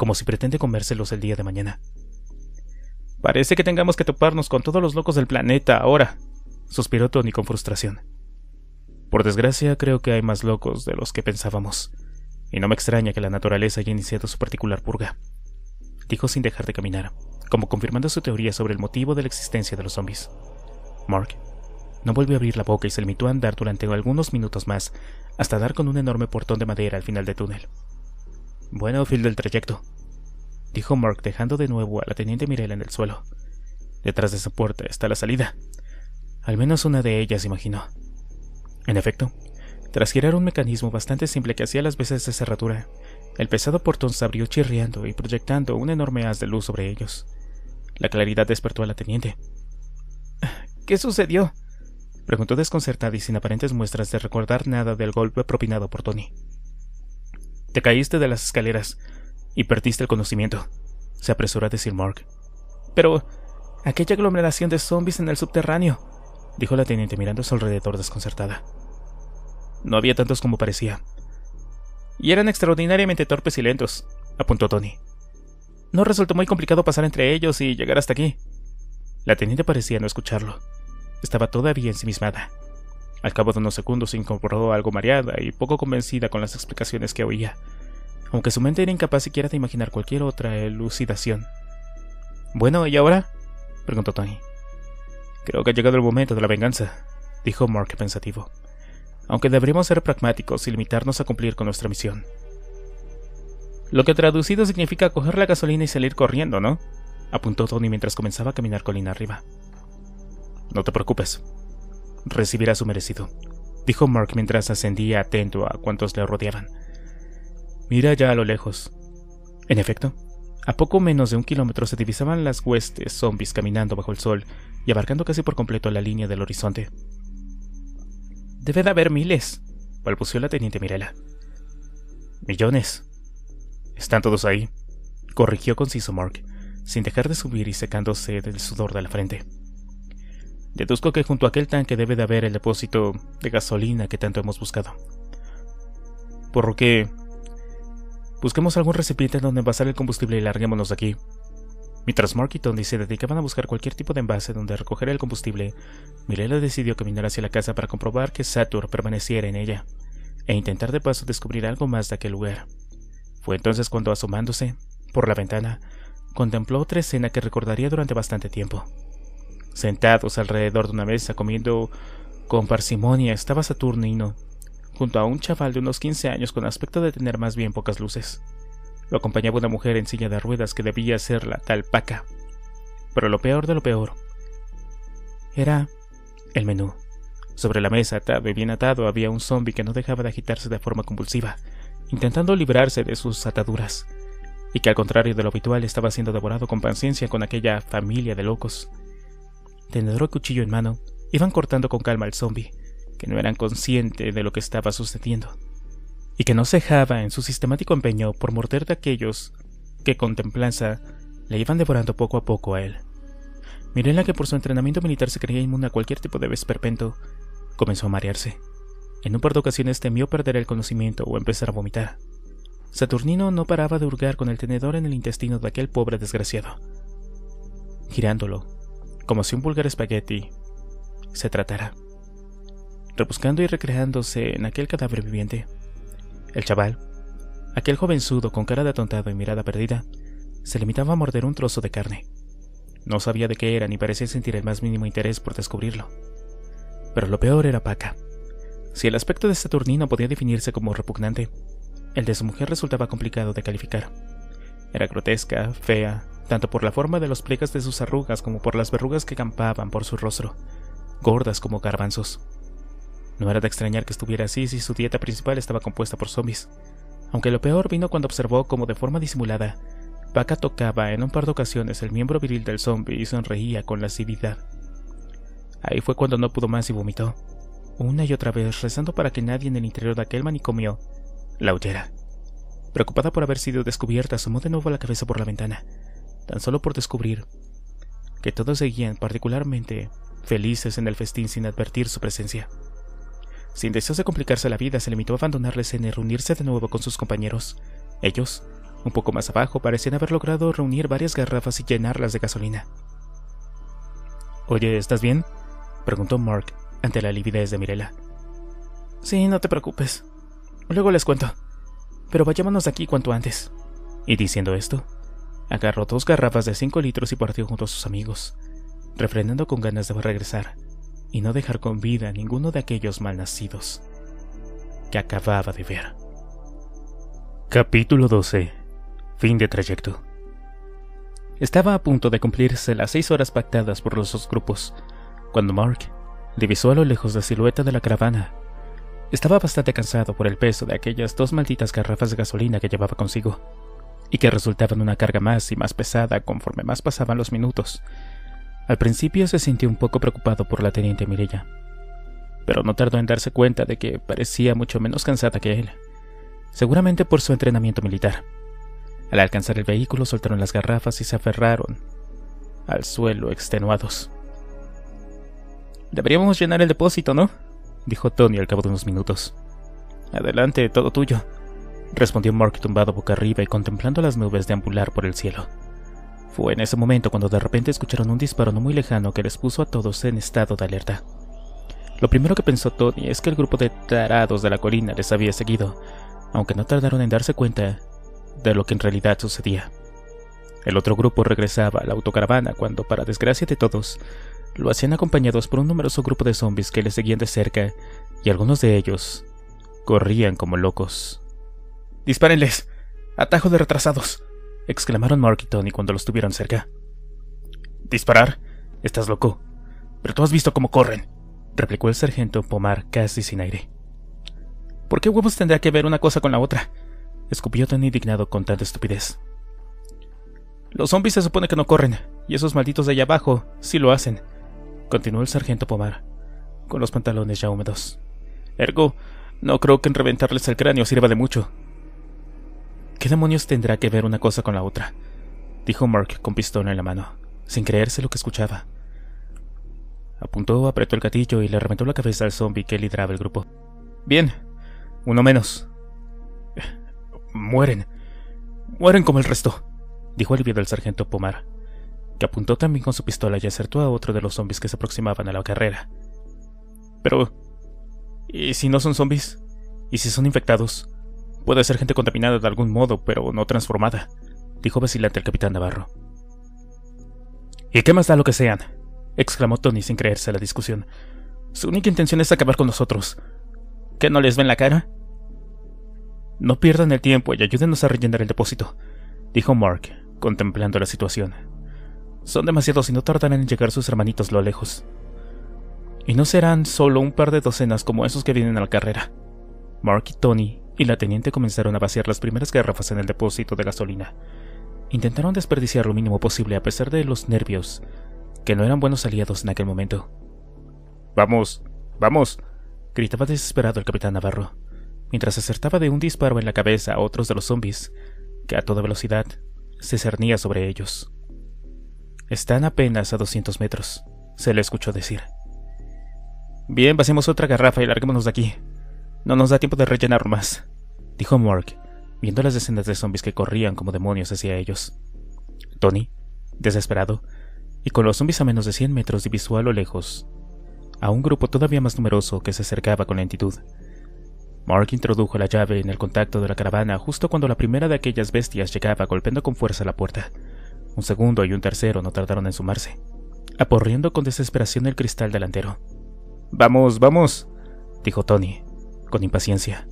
Como si pretende comérselos el día de mañana. Parece que tengamos que toparnos con todos los locos del planeta ahora, suspiró Tony con frustración. Por desgracia, creo que hay más locos de los que pensábamos, y no me extraña que la naturaleza haya iniciado su particular purga, dijo sin dejar de caminar, como confirmando su teoría sobre el motivo de la existencia de los zombies. Mark no volvió a abrir la boca y se limitó a andar durante algunos minutos más, hasta dar con un enorme portón de madera al final del túnel. Bueno, fin del trayecto, dijo Mark dejando de nuevo a la teniente Mirella en el suelo. Detrás de esa puerta está la salida. Al menos una de ellas, imaginó. En efecto, tras girar un mecanismo bastante simple que hacía las veces de cerradura, el pesado portón se abrió chirriando y proyectando un enorme haz de luz sobre ellos. La claridad despertó a la teniente. ¿Qué sucedió? preguntó desconcertada y sin aparentes muestras de recordar nada del golpe propinado por Tony. Te caíste de las escaleras, y perdiste el conocimiento, se apresuró a decir Mark. Pero aquella aglomeración de zombies en el subterráneo, dijo la teniente mirando a su alrededor desconcertada. No había tantos como parecía. Y eran extraordinariamente torpes y lentos, apuntó Tony. No resultó muy complicado pasar entre ellos y llegar hasta aquí. La teniente parecía no escucharlo. Estaba todavía ensimismada. Al cabo de unos segundos se incorporó algo mareada y poco convencida con las explicaciones que oía aunque su mente era incapaz siquiera de imaginar cualquier otra elucidación. Bueno, ¿y ahora? preguntó Tony. Creo que ha llegado el momento de la venganza, dijo Mark pensativo. Aunque deberíamos ser pragmáticos y limitarnos a cumplir con nuestra misión. Lo que traducido significa coger la gasolina y salir corriendo, ¿no? apuntó Tony mientras comenzaba a caminar colina arriba. No te preocupes. Recibirá su merecido, dijo Mark mientras ascendía atento a cuantos le rodeaban. Mira ya a lo lejos. En efecto, a poco menos de un kilómetro se divisaban las huestes zombies caminando bajo el sol y abarcando casi por completo la línea del horizonte. Debe de haber miles, balbuceó la teniente Mirela. Millones. ¿Están todos ahí? corrigió conciso Mark, sin dejar de subir y secándose del sudor de la frente. Deduzco que junto a aquel tanque debe de haber el depósito de gasolina que tanto hemos buscado. Por lo que Busquemos algún recipiente donde envasar el combustible y larguémonos de aquí. Mientras Mark y Tony se dedicaban a buscar cualquier tipo de envase donde recoger el combustible, Mirella decidió caminar hacia la casa para comprobar que Satur permaneciera en ella, e intentar de paso descubrir algo más de aquel lugar. Fue entonces cuando, asomándose por la ventana, contempló otra escena que recordaría durante bastante tiempo. Sentados alrededor de una mesa comiendo con parsimonia estaba Saturnino, junto a un chaval de unos 15 años con aspecto de tener más bien pocas luces. Lo acompañaba una mujer en silla de ruedas que debía ser la tal Paca. Pero lo peor de lo peor era el menú. Sobre la mesa, atado y bien atado, había un zombi que no dejaba de agitarse de forma convulsiva, intentando librarse de sus ataduras, y que al contrario de lo habitual estaba siendo devorado con paciencia con aquella familia de locos. Tenedor y cuchillo en mano, iban cortando con calma al zombi, que no eran conscientes de lo que estaba sucediendo y que no cejaba en su sistemático empeño por morder de aquellos que con templanza le iban devorando poco a poco a él. Mirela, que por su entrenamiento militar se creía inmune a cualquier tipo de vesperpento, comenzó a marearse. En un par de ocasiones temió perder el conocimiento o empezar a vomitar. Saturnino no paraba de hurgar con el tenedor en el intestino de aquel pobre desgraciado, girándolo, como si un vulgar espagueti se tratara, rebuscando y recreándose en aquel cadáver viviente. El chaval, aquel jovenzudo con cara de atontado y mirada perdida, se limitaba a morder un trozo de carne. No sabía de qué era ni parecía sentir el más mínimo interés por descubrirlo. Pero lo peor era Paca. Si el aspecto de Saturnino podía definirse como repugnante, el de su mujer resultaba complicado de calificar. Era grotesca, fea, tanto por la forma de los pliegues de sus arrugas como por las verrugas que campaban por su rostro, gordas como garbanzos. No era de extrañar que estuviera así si su dieta principal estaba compuesta por zombies. Aunque lo peor vino cuando observó cómo de forma disimulada, Paca tocaba en un par de ocasiones el miembro viril del zombie y sonreía con lascividad. Ahí fue cuando no pudo más y vomitó, una y otra vez rezando para que nadie en el interior de aquel manicomio la oyera. Preocupada por haber sido descubierta, asomó de nuevo la cabeza por la ventana, tan solo por descubrir que todos seguían particularmente felices en el festín sin advertir su presencia. Sin deseos de complicarse la vida, se limitó a abandonar la escena y reunirse de nuevo con sus compañeros. Ellos, un poco más abajo, parecían haber logrado reunir varias garrafas y llenarlas de gasolina. Oye, ¿estás bien? preguntó Mark ante la lividez de Mirela. Sí, no te preocupes. Luego les cuento. Pero vayámonos de aquí cuanto antes. Y diciendo esto, agarró dos garrafas de cinco litros y partió junto a sus amigos, refrenando con ganas de regresar y no dejar con vida a ninguno de aquellos malnacidos que acababa de ver. Capítulo 12. Fin de trayecto. Estaba a punto de cumplirse las seis horas pactadas por los dos grupos, cuando Mark divisó a lo lejos la silueta de la caravana. Estaba bastante cansado por el peso de aquellas dos malditas garrafas de gasolina que llevaba consigo, y que resultaban una carga más y más pesada conforme más pasaban los minutos, al principio se sintió un poco preocupado por la teniente Mirella, pero no tardó en darse cuenta de que parecía mucho menos cansada que él, seguramente por su entrenamiento militar. Al alcanzar el vehículo soltaron las garrafas y se aferraron al suelo extenuados. Deberíamos llenar el depósito, ¿no? dijo Tony al cabo de unos minutos. Adelante, todo tuyo, respondió Mark tumbado boca arriba y contemplando las nubes deambular por el cielo. Fue en ese momento cuando de repente escucharon un disparo no muy lejano que les puso a todos en estado de alerta. Lo primero que pensó Tony es que el grupo de tarados de la colina les había seguido, aunque no tardaron en darse cuenta de lo que en realidad sucedía. El otro grupo regresaba a la autocaravana cuando, para desgracia de todos, lo hacían acompañados por un numeroso grupo de zombies que les seguían de cerca, y algunos de ellos corrían como locos. ¡Dispárenles! ¡Atajo de retrasados! exclamaron Mark y Tony cuando los tuvieron cerca. ¿Disparar? Estás loco. Pero tú has visto cómo corren, replicó el sargento Pomar casi sin aire. ¿Por qué huevos tendrá que ver una cosa con la otra? escupió tan indignado con tanta estupidez. Los zombies se supone que no corren, y esos malditos de allá abajo sí lo hacen, continuó el sargento Pomar, con los pantalones ya húmedos. Ergo, no creo que en reventarles el cráneo sirva de mucho. ¿Qué demonios tendrá que ver una cosa con la otra? dijo Mark con pistola en la mano, sin creerse lo que escuchaba. Apuntó, apretó el gatillo y le reventó la cabeza al zombie que lideraba el grupo. Bien, uno menos. Mueren. Mueren como el resto, dijo aliviado el sargento Pomar, que apuntó también con su pistola y acertó a otro de los zombies que se aproximaban a la carrera. Pero... ¿Y si no son zombies? ¿Y si son infectados? Puede ser gente contaminada de algún modo, pero no transformada, dijo vacilante el capitán Navarro. ¿Y qué más da lo que sean? exclamó Tony sin creerse la discusión. Su única intención es acabar con nosotros. ¿Qué no les ven la cara? No pierdan el tiempo y ayúdenos a rellenar el depósito, dijo Mark, contemplando la situación. Son demasiados y no tardarán en llegar sus hermanitos lo lejos. Y no serán solo un par de docenas como esos que vienen a la carrera. Mark y Tony y la teniente comenzaron a vaciar las primeras garrafas en el depósito de gasolina. Intentaron desperdiciar lo mínimo posible a pesar de los nervios, que no eran buenos aliados en aquel momento. Vamos, vamos, gritaba desesperado el capitán Navarro, mientras acertaba de un disparo en la cabeza a otros de los zombies, que a toda velocidad se cernía sobre ellos. Están apenas a 200 metros, se le escuchó decir. Bien, pasemos otra garrafa y larguémonos de aquí. No nos da tiempo de rellenar más, dijo Mork, viendo las decenas de zombies que corrían como demonios hacia ellos. Tony, desesperado, y con los zombies a menos de 100 metros de visual o lejos, a un grupo todavía más numeroso que se acercaba con lentitud. Mark introdujo la llave en el contacto de la caravana justo cuando la primera de aquellas bestias llegaba golpeando con fuerza la puerta. Un segundo y un tercero no tardaron en sumarse, aporriendo con desesperación el cristal delantero. Vamos, vamos, dijo Tony, con impaciencia,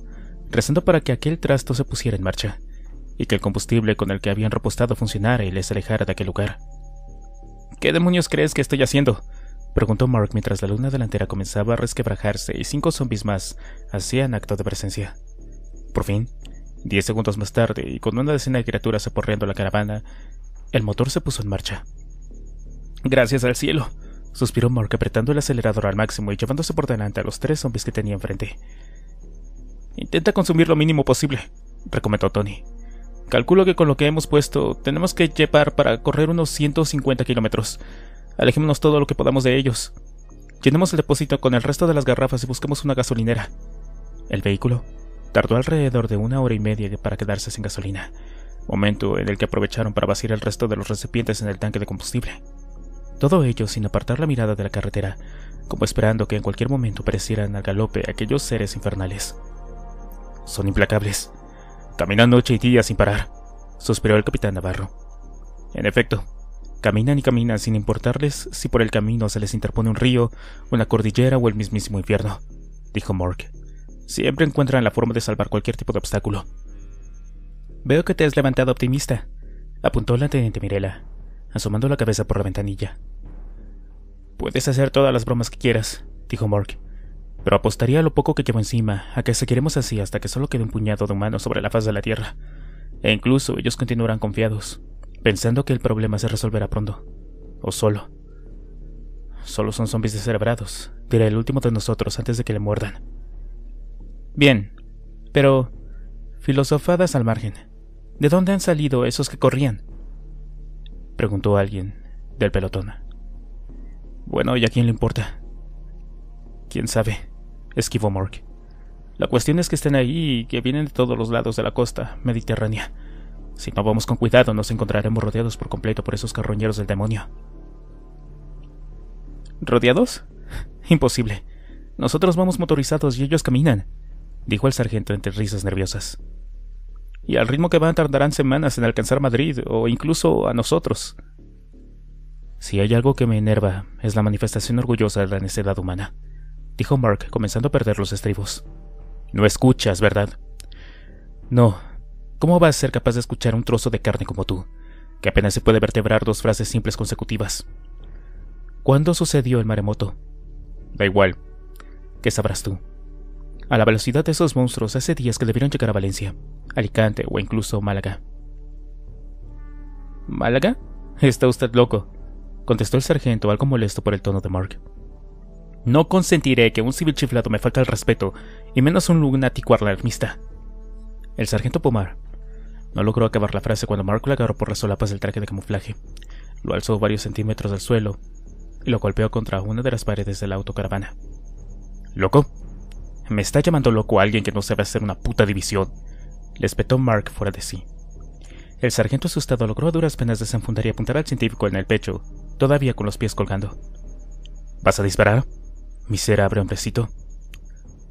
rezando para que aquel trasto se pusiera en marcha, y que el combustible con el que habían repostado funcionara y les alejara de aquel lugar. ¿Qué demonios crees que estoy haciendo? preguntó Mark mientras la luna delantera comenzaba a resquebrajarse y cinco zombies más hacían acto de presencia. Por fin, diez segundos más tarde, y con una decena de criaturas aporreando la caravana, el motor se puso en marcha. Gracias al cielo, suspiró Mark apretando el acelerador al máximo y llevándose por delante a los tres zombies que tenía enfrente. Intenta consumir lo mínimo posible, recomendó Tony. Calculo que con lo que hemos puesto tenemos que llevar para correr unos 150 kilómetros. Alejémonos todo lo que podamos de ellos. Llenemos el depósito con el resto de las garrafas y busquemos una gasolinera. El vehículo tardó alrededor de una hora y media para quedarse sin gasolina, momento en el que aprovecharon para vaciar el resto de los recipientes en el tanque de combustible. Todo ello sin apartar la mirada de la carretera, como esperando que en cualquier momento perecieran al galope aquellos seres infernales. Son implacables. Caminan noche y día sin parar, suspiró el capitán Navarro. En efecto, caminan y caminan sin importarles si por el camino se les interpone un río, una cordillera o el mismísimo infierno, dijo Mork. Siempre encuentran la forma de salvar cualquier tipo de obstáculo. Veo que te has levantado optimista, apuntó la teniente Mirela, asomando la cabeza por la ventanilla. Puedes hacer todas las bromas que quieras, dijo Mork, pero apostaría lo poco que llevo encima a que seguiremos así hasta que solo quede un puñado de humanos sobre la faz de la Tierra. E incluso ellos continuarán confiados, pensando que el problema se resolverá pronto. O solo. Solo son zombies descerebrados, dirá el último de nosotros antes de que le muerdan. Bien, pero... Filosofadas al margen. ¿De dónde han salido esos que corrían? Preguntó alguien del pelotón. Bueno, ¿y a quién le importa? ¿Quién sabe? Esquivó Mork. La cuestión es que estén ahí y que vienen de todos los lados de la costa mediterránea. Si no vamos con cuidado, nos encontraremos rodeados por completo por esos carroñeros del demonio. ¿Rodeados? Imposible. Nosotros vamos motorizados y ellos caminan, dijo el sargento entre risas nerviosas. Y al ritmo que van tardarán semanas en alcanzar Madrid o incluso a nosotros. Si hay algo que me enerva, es la manifestación orgullosa de la necedad humana dijo Mark, comenzando a perder los estribos. No escuchas, ¿verdad? No. ¿Cómo vas a ser capaz de escuchar un trozo de carne como tú, que apenas se puede vertebrar dos frases simples consecutivas? ¿Cuándo sucedió el maremoto? Da igual. ¿Qué sabrás tú? A la velocidad de esos monstruos hace días que debieron llegar a Valencia, Alicante o incluso Málaga. ¿Málaga? Está usted loco, contestó el sargento algo molesto por el tono de Mark. No consentiré que un civil chiflado me falte el respeto, y menos un lunático alarmista. El sargento Pomar no logró acabar la frase cuando Mark lo agarró por las solapas del traje de camuflaje, lo alzó varios centímetros del suelo y lo golpeó contra una de las paredes de la autocaravana. ¿Loco? ¿Me está llamando loco alguien que no sabe hacer una puta división? Le espetó Mark fuera de sí. El sargento asustado logró a duras penas desenfundar y apuntar al científico en el pecho, todavía con los pies colgando. ¿Vas a disparar? Miserable hombrecito.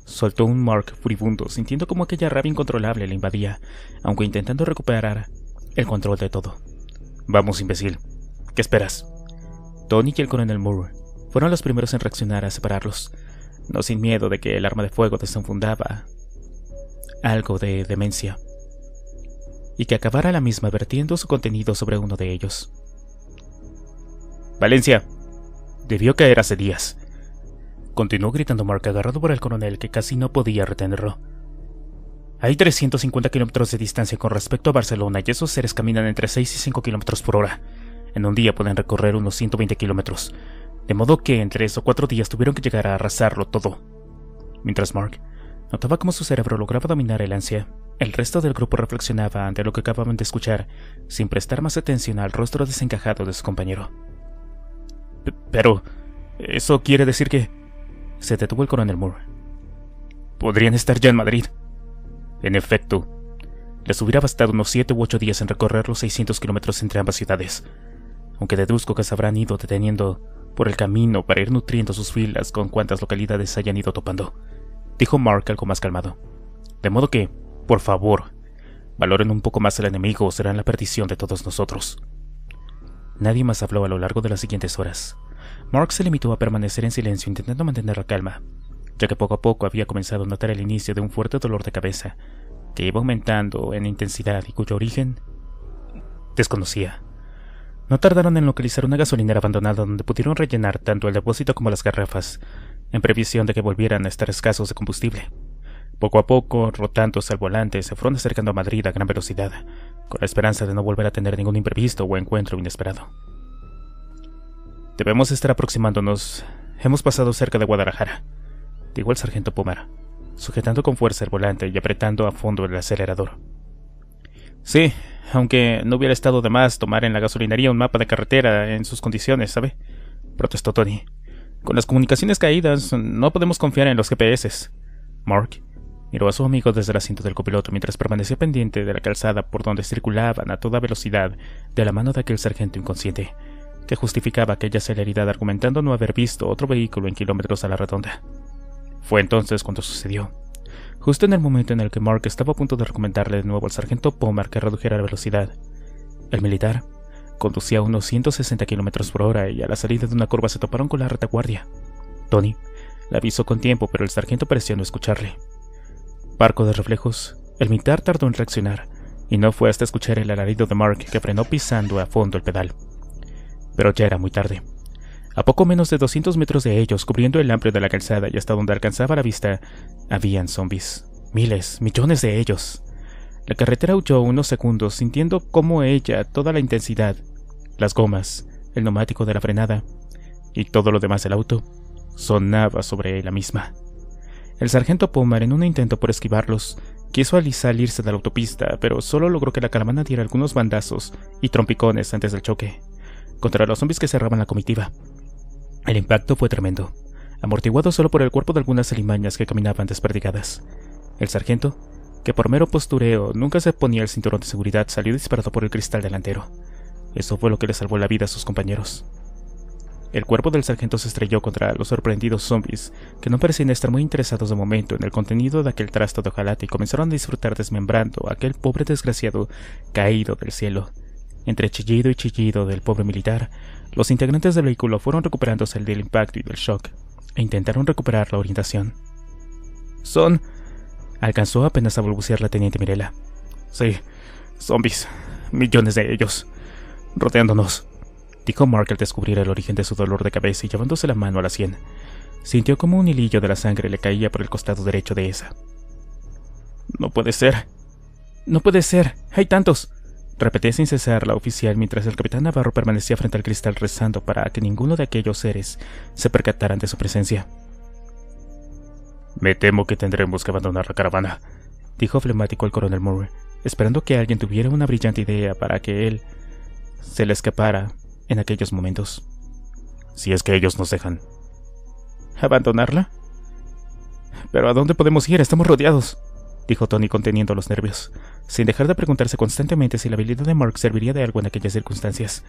Soltó un Mark furibundo, sintiendo como aquella rabia incontrolable le invadía, aunque intentando recuperar el control de todo. Vamos, imbécil. ¿Qué esperas? Tony y el coronel Moore fueron los primeros en reaccionar a separarlos, no sin miedo de que el arma de fuego desenfundaba algo de demencia, y que acabara la misma vertiendo su contenido sobre uno de ellos. Valencia. Debió caer hace días. Continuó gritando Mark agarrado por el coronel que casi no podía retenerlo. Hay 350 kilómetros de distancia con respecto a Barcelona y esos seres caminan entre 6 y 5 kilómetros por hora. En un día pueden recorrer unos 120 kilómetros, de modo que en tres o cuatro días tuvieron que llegar a arrasarlo todo. Mientras Mark notaba cómo su cerebro lograba dominar el ansia, el resto del grupo reflexionaba ante lo que acababan de escuchar, sin prestar más atención al rostro desencajado de su compañero. pero, ¿eso quiere decir que...? Se detuvo el coronel Moore. Podrían estar ya en Madrid. En efecto, les hubiera bastado unos siete u ocho días en recorrer los 600 kilómetros entre ambas ciudades, aunque deduzco que se habrán ido deteniendo por el camino para ir nutriendo sus filas con cuantas localidades hayan ido topando, dijo Mark algo más calmado. De modo que, por favor, valoren un poco más al enemigo o serán la perdición de todos nosotros. Nadie más habló a lo largo de las siguientes horas. Mark se limitó a permanecer en silencio intentando mantener la calma, ya que poco a poco había comenzado a notar el inicio de un fuerte dolor de cabeza, que iba aumentando en intensidad y cuyo origen desconocía. No tardaron en localizar una gasolinera abandonada donde pudieron rellenar tanto el depósito como las garrafas, en previsión de que volvieran a estar escasos de combustible. Poco a poco, rotándose al volante, se fueron acercando a Madrid a gran velocidad, con la esperanza de no volver a tener ningún imprevisto o encuentro inesperado. Debemos estar aproximándonos. Hemos pasado cerca de Guadalajara, dijo el sargento Pomar, sujetando con fuerza el volante y apretando a fondo el acelerador. Sí, aunque no hubiera estado de más tomar en la gasolinería un mapa de carretera en sus condiciones, ¿sabe? protestó Tony. Con las comunicaciones caídas, no podemos confiar en los GPS. Mark miró a su amigo desde el asiento del copiloto mientras permanecía pendiente de la calzada por donde circulaban a toda velocidad de la mano de aquel sargento inconsciente, que justificaba aquella celeridad argumentando no haber visto otro vehículo en kilómetros a la redonda. Fue entonces cuando sucedió. Justo en el momento en el que Mark estaba a punto de recomendarle de nuevo al sargento Pomar que redujera la velocidad, el militar conducía a unos 160 km por hora y a la salida de una curva se toparon con la retaguardia. Tony le avisó con tiempo, pero el sargento parecía no escucharle. Barco de reflejos, el militar tardó en reaccionar, y no fue hasta escuchar el alarido de Mark que frenó pisando a fondo el pedal. Pero ya era muy tarde. A poco menos de 200 metros de ellos, cubriendo el amplio de la calzada y hasta donde alcanzaba la vista, habían zombies. Miles, millones de ellos. La carretera huyó unos segundos, sintiendo como ella toda la intensidad, las gomas, el neumático de la frenada y todo lo demás del auto sonaba sobre la misma. El sargento Pomar, en un intento por esquivarlos, quiso salirse de la autopista, pero solo logró que la caravana diera algunos bandazos y trompicones antes del choque, contra los zombies que cerraban la comitiva. El impacto fue tremendo, amortiguado solo por el cuerpo de algunas alimañas que caminaban desperdigadas. El sargento, que por mero postureo nunca se ponía el cinturón de seguridad, salió disparado por el cristal delantero. Eso fue lo que le salvó la vida a sus compañeros. El cuerpo del sargento se estrelló contra los sorprendidos zombies, que no parecían estar muy interesados de momento en el contenido de aquel trasto de ojalate y comenzaron a disfrutar desmembrando a aquel pobre desgraciado caído del cielo. Entre chillido y chillido del pobre militar, los integrantes del vehículo fueron recuperándose del impacto y del shock, e intentaron recuperar la orientación. Son... alcanzó apenas a balbucear la teniente Mirela. Sí, zombies. Millones de ellos. Rodeándonos. Dijo Mark al descubrir el origen de su dolor de cabeza y llevándose la mano a la sien. Sintió como un hilillo de la sangre le caía por el costado derecho de esa. No puede ser. No puede ser. Hay tantos. Repetía sin cesar la oficial mientras el capitán Navarro permanecía frente al cristal rezando para que ninguno de aquellos seres se percataran de su presencia. Me temo que tendremos que abandonar la caravana, dijo flemático el coronel Moore, esperando que alguien tuviera una brillante idea para que él se le escapara en aquellos momentos. Si es que ellos nos dejan. ¿Abandonarla? ¿Pero a dónde podemos ir? Estamos rodeados. Dijo Tony conteniendo los nervios, sin dejar de preguntarse constantemente si la habilidad de Mark serviría de algo en aquellas circunstancias,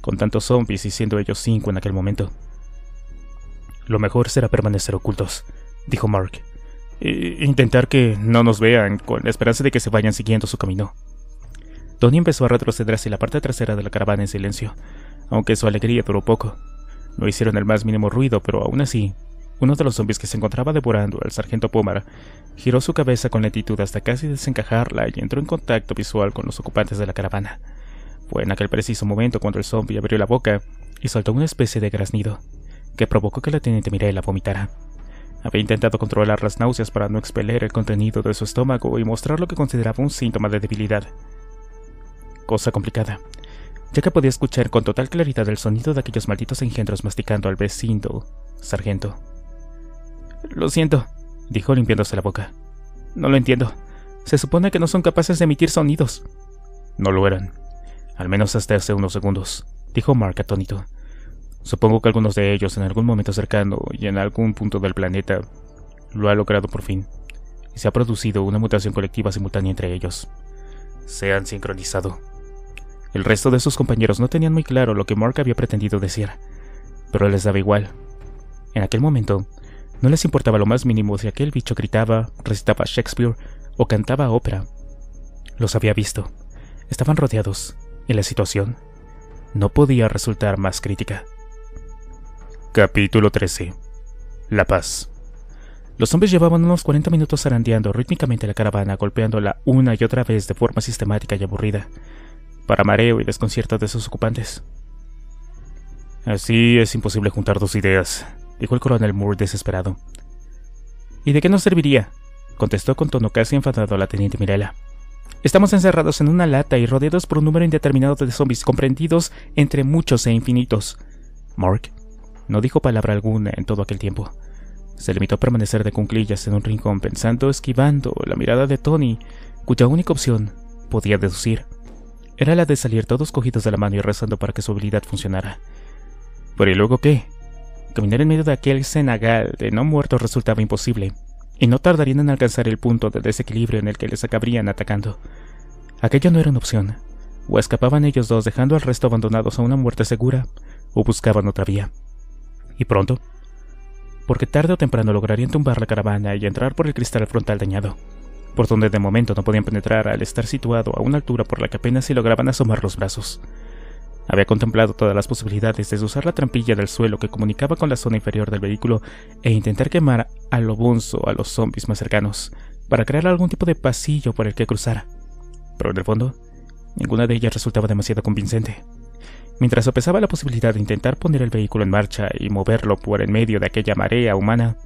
con tantos zombies y siendo ellos cinco en aquel momento. Lo mejor será permanecer ocultos, dijo Mark, e intentar que no nos vean, con la esperanza de que se vayan siguiendo su camino. Tony empezó a retroceder hacia la parte trasera de la caravana en silencio, aunque su alegría duró poco. No hicieron el más mínimo ruido, pero aún así, uno de los zombies que se encontraba devorando al sargento Pomar giró su cabeza con lentitud hasta casi desencajarla y entró en contacto visual con los ocupantes de la caravana. Fue en aquel preciso momento cuando el zombie abrió la boca y soltó una especie de graznido, que provocó que la teniente Mirella vomitara. Había intentado controlar las náuseas para no expeler el contenido de su estómago y mostrar lo que consideraba un síntoma de debilidad. Cosa complicada, ya que podía escuchar con total claridad el sonido de aquellos malditos engendros masticando al vecino sargento. Lo siento, dijo limpiándose la boca. No lo entiendo. Se supone que no son capaces de emitir sonidos. No lo eran. Al menos hasta hace unos segundos, dijo Mark atónito. Supongo que algunos de ellos en algún momento cercano y en algún punto del planeta lo ha logrado por fin, y se ha producido una mutación colectiva simultánea entre ellos. Se han sincronizado. El resto de sus compañeros no tenían muy claro lo que Mark había pretendido decir, pero les daba igual. En aquel momento, no les importaba lo más mínimo si aquel bicho gritaba, recitaba Shakespeare o cantaba ópera. Los había visto. Estaban rodeados, y la situación no podía resultar más crítica. Capítulo 13. La paz. Los hombres llevaban unos 40 minutos zarandeando rítmicamente la caravana, golpeándola una y otra vez de forma sistemática y aburrida, para mareo y desconcierto de sus ocupantes. Así es imposible juntar dos ideas, dijo el coronel Moore desesperado. ¿Y de qué nos serviría? contestó con tono casi enfadado la teniente Mirella. Estamos encerrados en una lata y rodeados por un número indeterminado de zombies comprendidos entre muchos e infinitos. Mark no dijo palabra alguna en todo aquel tiempo. Se limitó a permanecer de cunclillas en un rincón pensando, esquivando la mirada de Tony, cuya única opción, podía deducir, era la de salir todos cogidos de la mano y rezando para que su habilidad funcionara. Pero ¿y luego qué? Caminar en medio de aquel cenagal de no muertos resultaba imposible, y no tardarían en alcanzar el punto de desequilibrio en el que les acabarían atacando. Aquello no era una opción. O escapaban ellos dos dejando al resto abandonados a una muerte segura, o buscaban otra vía. Y pronto, porque tarde o temprano lograrían tumbar la caravana y entrar por el cristal frontal dañado por donde de momento no podían penetrar al estar situado a una altura por la que apenas si lograban asomar los brazos. Había contemplado todas las posibilidades desde usar la trampilla del suelo que comunicaba con la zona inferior del vehículo e intentar quemar a lo bonzo a los zombies más cercanos, para crear algún tipo de pasillo por el que cruzar. Pero en el fondo, ninguna de ellas resultaba demasiado convincente. Mientras sopesaba la posibilidad de intentar poner el vehículo en marcha y moverlo por en medio de aquella marea humana,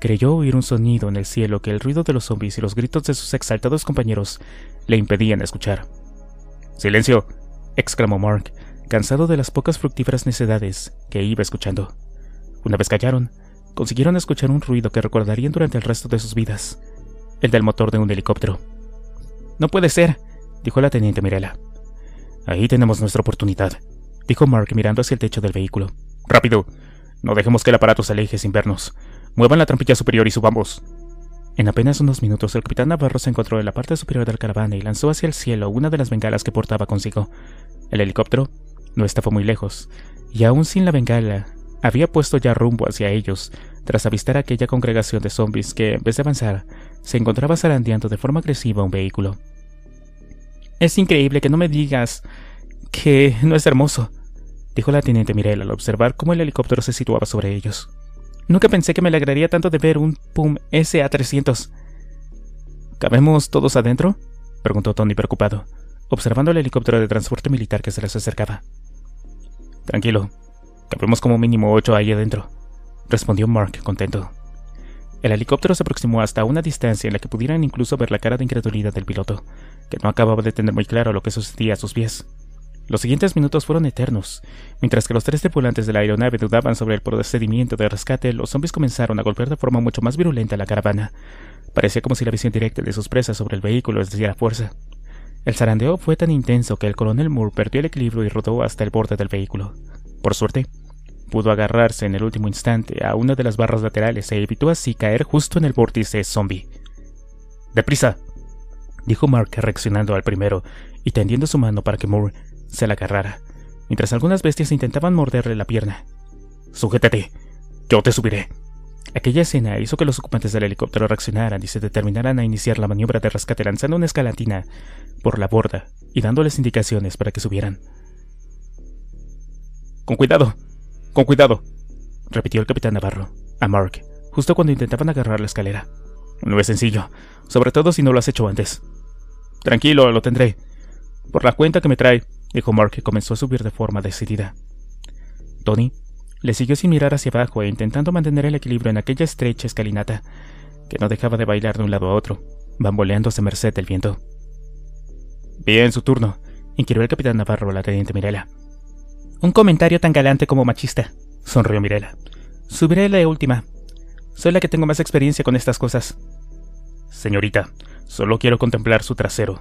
Creyó oír un sonido en el cielo que el ruido de los zombies y los gritos de sus exaltados compañeros le impedían escuchar. ¡Silencio! Exclamó Mark, cansado de las pocas fructíferas necedades que iba escuchando. Una vez callaron, consiguieron escuchar un ruido que recordarían durante el resto de sus vidas, el del motor de un helicóptero. No puede ser, dijo la teniente Mirella. Ahí tenemos nuestra oportunidad, dijo Mark mirando hacia el techo del vehículo. Rápido, no dejemos que el aparato se aleje sin vernos. Muevan la trampilla superior y subamos. En apenas unos minutos el capitán Navarro se encontró en la parte superior del caravana y lanzó hacia el cielo una de las bengalas que portaba consigo. El helicóptero no estaba muy lejos, y aún sin la bengala, había puesto ya rumbo hacia ellos, tras avistar a aquella congregación de zombies que, en vez de avanzar, se encontraba zarandeando de forma agresiva un vehículo. Es increíble que no me digas que no es hermoso, dijo la teniente Mirel al observar cómo el helicóptero se situaba sobre ellos. Nunca pensé que me alegraría tanto de ver un PUM SA-300. ¿Cabemos todos adentro? preguntó Tony preocupado, observando el helicóptero de transporte militar que se les acercaba. Tranquilo, cabemos como mínimo ocho ahí adentro, respondió Mark contento. El helicóptero se aproximó hasta una distancia en la que pudieran incluso ver la cara de incredulidad del piloto, que no acababa de tener muy claro lo que sucedía a sus pies. Los siguientes minutos fueron eternos. Mientras que los tres tripulantes de la aeronave dudaban sobre el procedimiento de rescate, los zombies comenzaron a golpear de forma mucho más virulenta la caravana. Parecía como si la visión directa de sus presas sobre el vehículo les diera fuerza. El zarandeo fue tan intenso que el coronel Moore perdió el equilibrio y rodó hasta el borde del vehículo. Por suerte, pudo agarrarse en el último instante a una de las barras laterales e evitó así caer justo en el vórtice zombie. ¡Deprisa! dijo Mark reaccionando al primero y tendiendo su mano para que Moore se la agarrara, mientras algunas bestias intentaban morderle la pierna. Sujétate. Yo te subiré. Aquella escena hizo que los ocupantes del helicóptero reaccionaran y se determinaran a iniciar la maniobra de rescate lanzando una escalatina por la borda y dándoles indicaciones para que subieran. Con cuidado, con cuidado, repitió el capitán Navarro a Mark, justo cuando intentaban agarrar la escalera. No es sencillo, sobre todo si no lo has hecho antes. Tranquilo, lo tendré. Por la cuenta que me trae, dijo Mark y comenzó a subir de forma decidida. Tony le siguió sin mirar hacia abajo e intentando mantener el equilibrio en aquella estrecha escalinata, que no dejaba de bailar de un lado a otro, bamboleándose merced del viento. Bien, su turno, inquirió el capitán Navarro a la teniente Mirela. Un comentario tan galante como machista, sonrió Mirela. Subiré la última. Soy la que tengo más experiencia con estas cosas. Señorita, solo quiero contemplar su trasero.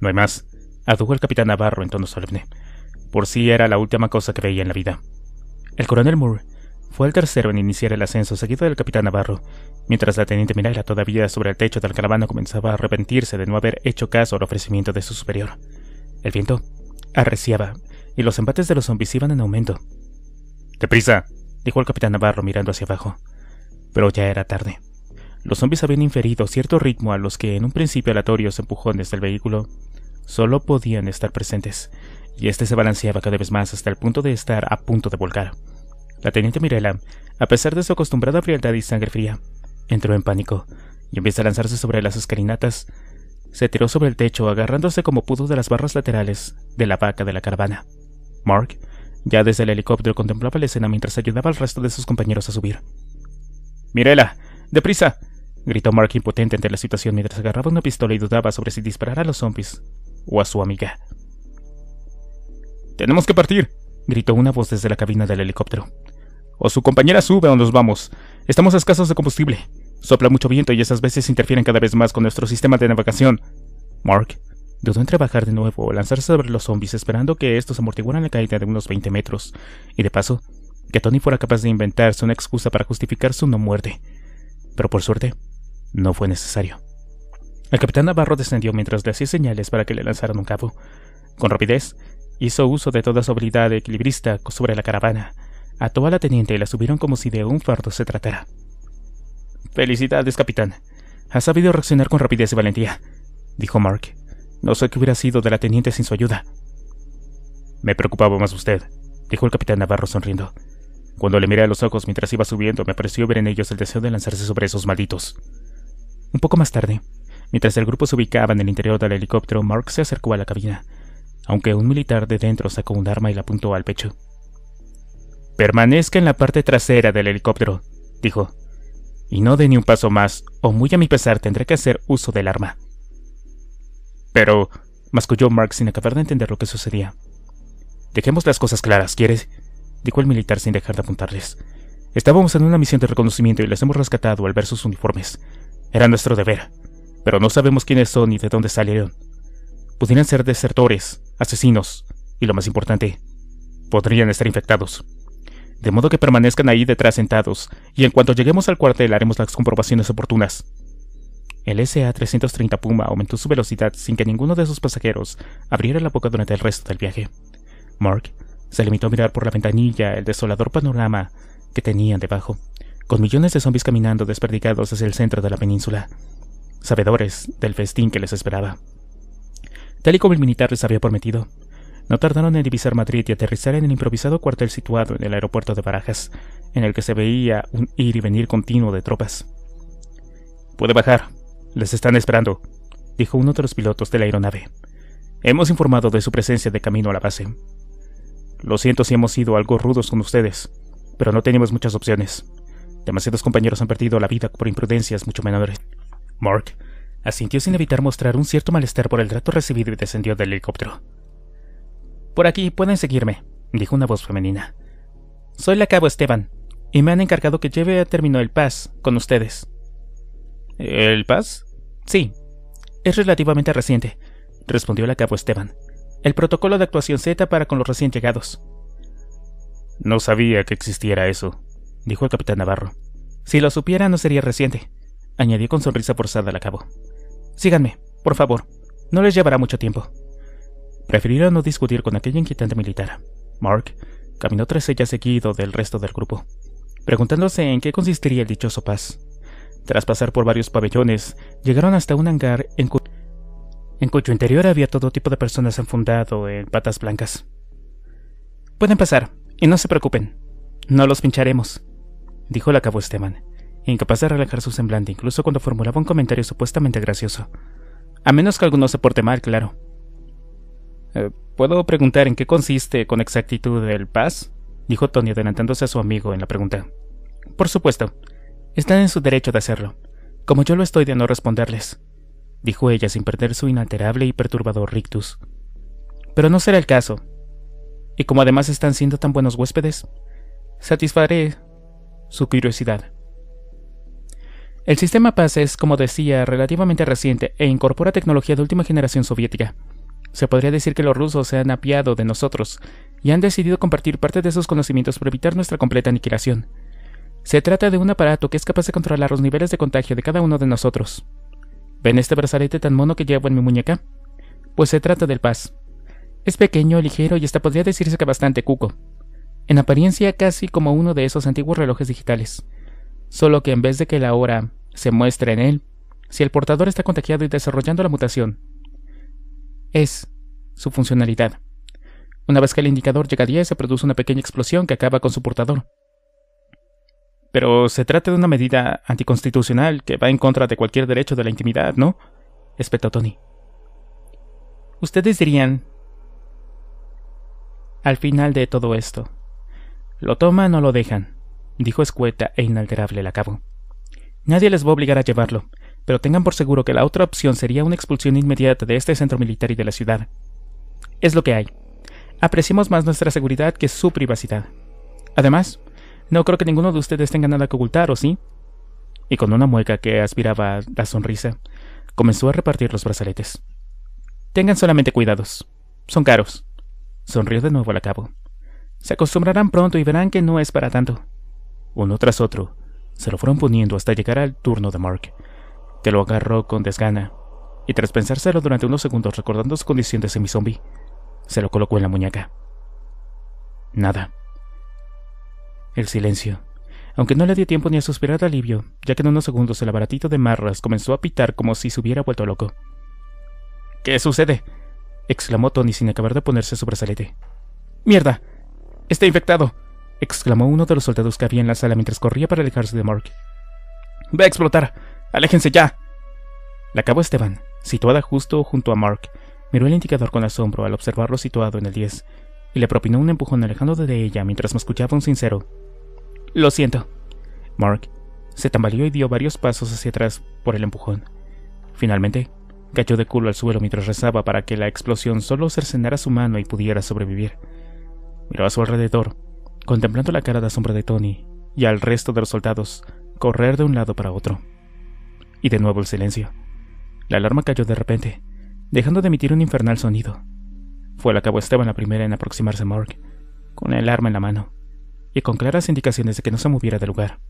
No hay más, adujo el capitán Navarro en tono solemne. Por si era la última cosa que veía en la vida. El coronel Moore fue el tercero en iniciar el ascenso, seguido del capitán Navarro, mientras la teniente Mirela todavía sobre el techo del caravana comenzaba a arrepentirse de no haber hecho caso al ofrecimiento de su superior. El viento arreciaba y los embates de los zombies iban en aumento. ¡Deprisa! dijo el capitán Navarro mirando hacia abajo. Pero ya era tarde. Los zombies habían inferido cierto ritmo a los que en un principio aleatorios empujones del vehículo solo podían estar presentes, y este se balanceaba cada vez más hasta el punto de estar a punto de volcar. La teniente Mirela, a pesar de su acostumbrada frialdad y sangre fría, entró en pánico y vez de lanzarse sobre las escalinatas, se tiró sobre el techo agarrándose como pudo de las barras laterales de la vaca de la caravana. Mark, ya desde el helicóptero, contemplaba la escena mientras ayudaba al resto de sus compañeros a subir. Mirela, deprisa, gritó Mark impotente ante la situación mientras agarraba una pistola y dudaba sobre si disparar a los zombies o a su amiga. Tenemos que partir, gritó una voz desde la cabina del helicóptero. O su compañera sube o nos vamos. Estamos escasos de combustible. Sopla mucho viento y esas veces interfieren cada vez más con nuestro sistema de navegación. Mark dudó entre bajar de nuevo o lanzarse sobre los zombies esperando que estos amortiguaran la caída de unos 20 metros, y de paso, que Tony fuera capaz de inventarse una excusa para justificar su no muerte. Pero por suerte, no fue necesario. El capitán Navarro descendió mientras le hacía señales para que le lanzaran un cabo. Con rapidez, Hizo uso de toda su habilidad equilibrista sobre la caravana. Ató a la teniente y la subieron como si de un fardo se tratara. Felicidades, capitán. Has sabido reaccionar con rapidez y valentía, dijo Mark. No sé qué hubiera sido de la teniente sin su ayuda. Me preocupaba más usted, dijo el capitán Navarro sonriendo. Cuando le miré a los ojos mientras iba subiendo, me pareció ver en ellos el deseo de lanzarse sobre esos malditos. Un poco más tarde, mientras el grupo se ubicaba en el interior del helicóptero, Mark se acercó a la cabina aunque un militar de dentro sacó un arma y la apuntó al pecho. Permanezca en la parte trasera del helicóptero, dijo, y no dé ni un paso más, o muy a mi pesar tendré que hacer uso del arma. Pero, masculló Mark sin acabar de entender lo que sucedía. Dejemos las cosas claras, ¿quieres? dijo el militar sin dejar de apuntarles. Estábamos en una misión de reconocimiento y les hemos rescatado al ver sus uniformes. Era nuestro deber, pero no sabemos quiénes son ni de dónde salieron. Podrían ser desertores, asesinos, y lo más importante, podrían estar infectados. De modo que permanezcan ahí detrás sentados, y en cuanto lleguemos al cuartel haremos las comprobaciones oportunas. El SA-330 Puma aumentó su velocidad sin que ninguno de sus pasajeros abriera la boca durante el resto del viaje. Mark se limitó a mirar por la ventanilla el desolador panorama que tenían debajo, con millones de zombies caminando desperdigados hacia el centro de la península, sabedores del festín que les esperaba. Tal y como el militar les había prometido, no tardaron en divisar Madrid y aterrizar en el improvisado cuartel situado en el aeropuerto de Barajas, en el que se veía un ir y venir continuo de tropas. Puede bajar. Les están esperando, dijo uno de los pilotos de la aeronave. Hemos informado de su presencia de camino a la base. Lo siento si hemos sido algo rudos con ustedes, pero no tenemos muchas opciones. Demasiados compañeros han perdido la vida por imprudencias mucho menores. Mark Asintió sin evitar mostrar un cierto malestar por el trato recibido y descendió del helicóptero. Por aquí pueden seguirme, dijo una voz femenina. Soy la cabo Esteban, y me han encargado que lleve a término el PAS con ustedes. ¿El PAS? Sí. Es relativamente reciente, respondió la cabo Esteban. El protocolo de actuación Z para con los recién llegados. No sabía que existiera eso, dijo el capitán Navarro. Si lo supiera no sería reciente, añadió con sonrisa forzada la cabo. Síganme, por favor. No les llevará mucho tiempo. Prefirieron no discutir con aquella inquietante militar. Mark caminó tras ella seguido del resto del grupo, preguntándose en qué consistiría el dichoso paz. Tras pasar por varios pabellones, llegaron hasta un hangar en, en cuyo interior había todo tipo de personas enfundado en patas blancas. Pueden pasar, y no se preocupen. No los pincharemos, dijo la cabo Esteban, incapaz de relajar su semblante incluso cuando formulaba un comentario supuestamente gracioso. A menos que alguno se porte mal, claro. Eh, ¿Puedo preguntar en qué consiste con exactitud el paz? dijo Tony adelantándose a su amigo en la pregunta. Por supuesto. Están en su derecho de hacerlo, como yo lo estoy de no responderles, dijo ella sin perder su inalterable y perturbador rictus. Pero no será el caso. Y como además están siendo tan buenos huéspedes, satisfaré su curiosidad. El sistema PAS es, como decía, relativamente reciente e incorpora tecnología de última generación soviética. Se podría decir que los rusos se han apiado de nosotros y han decidido compartir parte de esos conocimientos para evitar nuestra completa aniquilación. Se trata de un aparato que es capaz de controlar los niveles de contagio de cada uno de nosotros. ¿Ven este brazalete tan mono que llevo en mi muñeca? Pues se trata del Paz. Es pequeño, ligero y hasta podría decirse que bastante cuco. En apariencia casi como uno de esos antiguos relojes digitales. Solo que en vez de que la hora se muestre en él, si el portador está contagiado y desarrollando la mutación, es su funcionalidad. Una vez que el indicador llega a 10, se produce una pequeña explosión que acaba con su portador. Pero se trata de una medida anticonstitucional que va en contra de cualquier derecho de la intimidad, ¿no? espetó Tony. Ustedes dirían... Al final de todo esto, ¿lo toman o lo dejan? dijo escueta e inalterable la cabo. Nadie les va a obligar a llevarlo, pero tengan por seguro que la otra opción sería una expulsión inmediata de este centro militar y de la ciudad. Es lo que hay. Apreciemos más nuestra seguridad que su privacidad. Además, no creo que ninguno de ustedes tenga nada que ocultar, ¿o sí? Y con una mueca que aspiraba la sonrisa, comenzó a repartir los brazaletes. Tengan solamente cuidados. Son caros. Sonrió de nuevo al cabo. Se acostumbrarán pronto y verán que no es para tanto. Uno tras otro, se lo fueron poniendo hasta llegar al turno de Mark, que lo agarró con desgana, y tras pensárselo durante unos segundos recordando su condición de semi-zombie, se lo colocó en la muñeca. Nada. El silencio, aunque no le dio tiempo ni a suspirar de alivio, ya que en unos segundos el aparatito de marras comenzó a pitar como si se hubiera vuelto loco. ¿Qué sucede? exclamó Tony sin acabar de ponerse su brazalete. ¡Mierda! ¡Está infectado! exclamó uno de los soldados que había en la sala mientras corría para alejarse de Mark. ¡Va a explotar! ¡Aléjense ya! La cabo Esteban, situada justo junto a Mark, miró el indicador con asombro al observarlo situado en el 10 y le propinó un empujón alejando de ella mientras me escuchaba un sincero. Lo siento. Mark se tambaleó y dio varios pasos hacia atrás por el empujón. Finalmente, cayó de culo al suelo mientras rezaba para que la explosión solo cercenara su mano y pudiera sobrevivir. Miró a su alrededor, contemplando la cara de asombro de Tony y al resto de los soldados correr de un lado para otro. Y de nuevo el silencio. La alarma cayó de repente, dejando de emitir un infernal sonido. Fue la cabo Esteban la primera en aproximarse a Morg, con el arma en la mano, y con claras indicaciones de que no se moviera del lugar.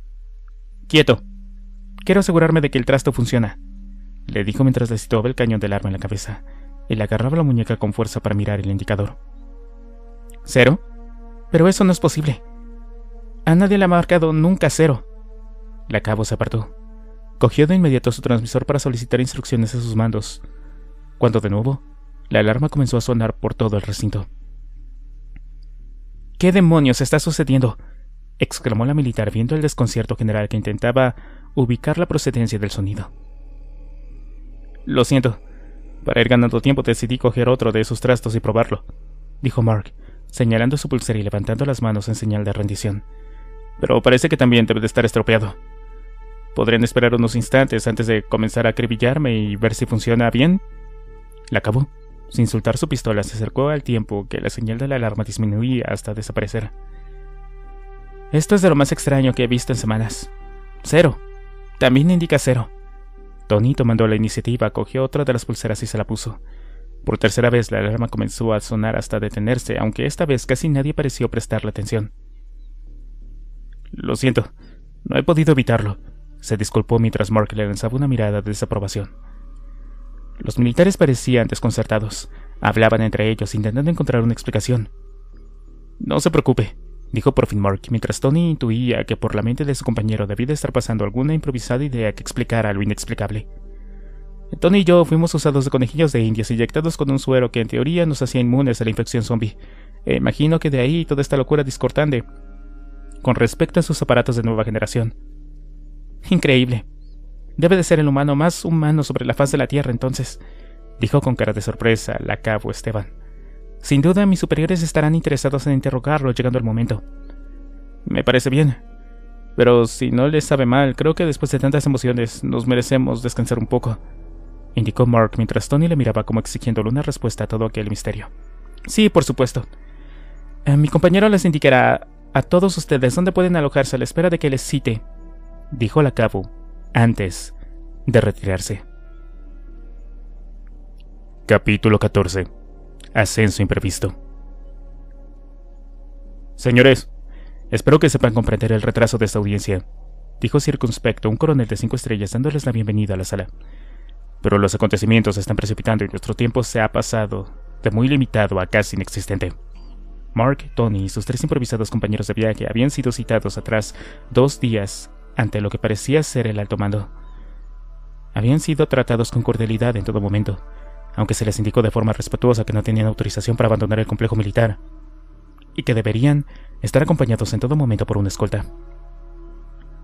¡Quieto! Quiero asegurarme de que el trasto funciona, le dijo mientras le situaba el cañón del arma en la cabeza, y le agarraba la muñeca con fuerza para mirar el indicador. ¿Cero? Pero eso no es posible. A nadie le ha marcado nunca cero. La cabo se apartó. Cogió de inmediato su transmisor para solicitar instrucciones a sus mandos, cuando de nuevo la alarma comenzó a sonar por todo el recinto. ¿Qué demonios está sucediendo? exclamó la militar viendo el desconcierto general que intentaba ubicar la procedencia del sonido. Lo siento. Para ir ganando tiempo decidí coger otro de esos trastos y probarlo, dijo Mark, señalando su pulsera y levantando las manos en señal de rendición. Pero parece que también debe de estar estropeado. ¿Podrían esperar unos instantes antes de comenzar a acribillarme y ver si funciona bien? La acabó. Sin soltar su pistola, se acercó al tiempo que la señal de la alarma disminuía hasta desaparecer. Esto es de lo más extraño que he visto en semanas. Cero. También indica cero. Tony, tomando la iniciativa, cogió otra de las pulseras y se la puso. Por tercera vez la alarma comenzó a sonar hasta detenerse, aunque esta vez casi nadie pareció prestarle atención. Lo siento, no he podido evitarlo se disculpó mientras Mark le lanzaba una mirada de desaprobación. Los militares parecían desconcertados. Hablaban entre ellos, intentando encontrar una explicación. No se preocupe, dijo por fin Mark, mientras Tony intuía que por la mente de su compañero debía estar pasando alguna improvisada idea que explicara lo inexplicable. Tony y yo fuimos usados de conejillos de indias inyectados con un suero que en teoría nos hacía inmunes a la infección zombie. E imagino que de ahí toda esta locura discordante con respecto a sus aparatos de nueva generación. Increíble. Debe de ser el humano más humano sobre la faz de la Tierra entonces, dijo con cara de sorpresa la cabo Esteban. Sin duda mis superiores estarán interesados en interrogarlo llegando el momento. Me parece bien. Pero si no les sabe mal, creo que después de tantas emociones nos merecemos descansar un poco, indicó Mark mientras Tony le miraba como exigiéndole una respuesta a todo aquel misterio. Sí, por supuesto. Eh, mi compañero les indicará a todos ustedes dónde pueden alojarse a la espera de que les cite, dijo la cabo antes de retirarse. Capítulo 14. Ascenso imprevisto. Señores, espero que sepan comprender el retraso de esta audiencia, dijo circunspecto un coronel de cinco estrellas dándoles la bienvenida a la sala. Pero los acontecimientos se están precipitando y nuestro tiempo se ha pasado de muy limitado a casi inexistente. Mark, Tony y sus tres improvisados compañeros de viaje habían sido citados atrás dos días ante lo que parecía ser el alto mando. Habían sido tratados con cordialidad en todo momento, aunque se les indicó de forma respetuosa que no tenían autorización para abandonar el complejo militar, y que deberían estar acompañados en todo momento por una escolta.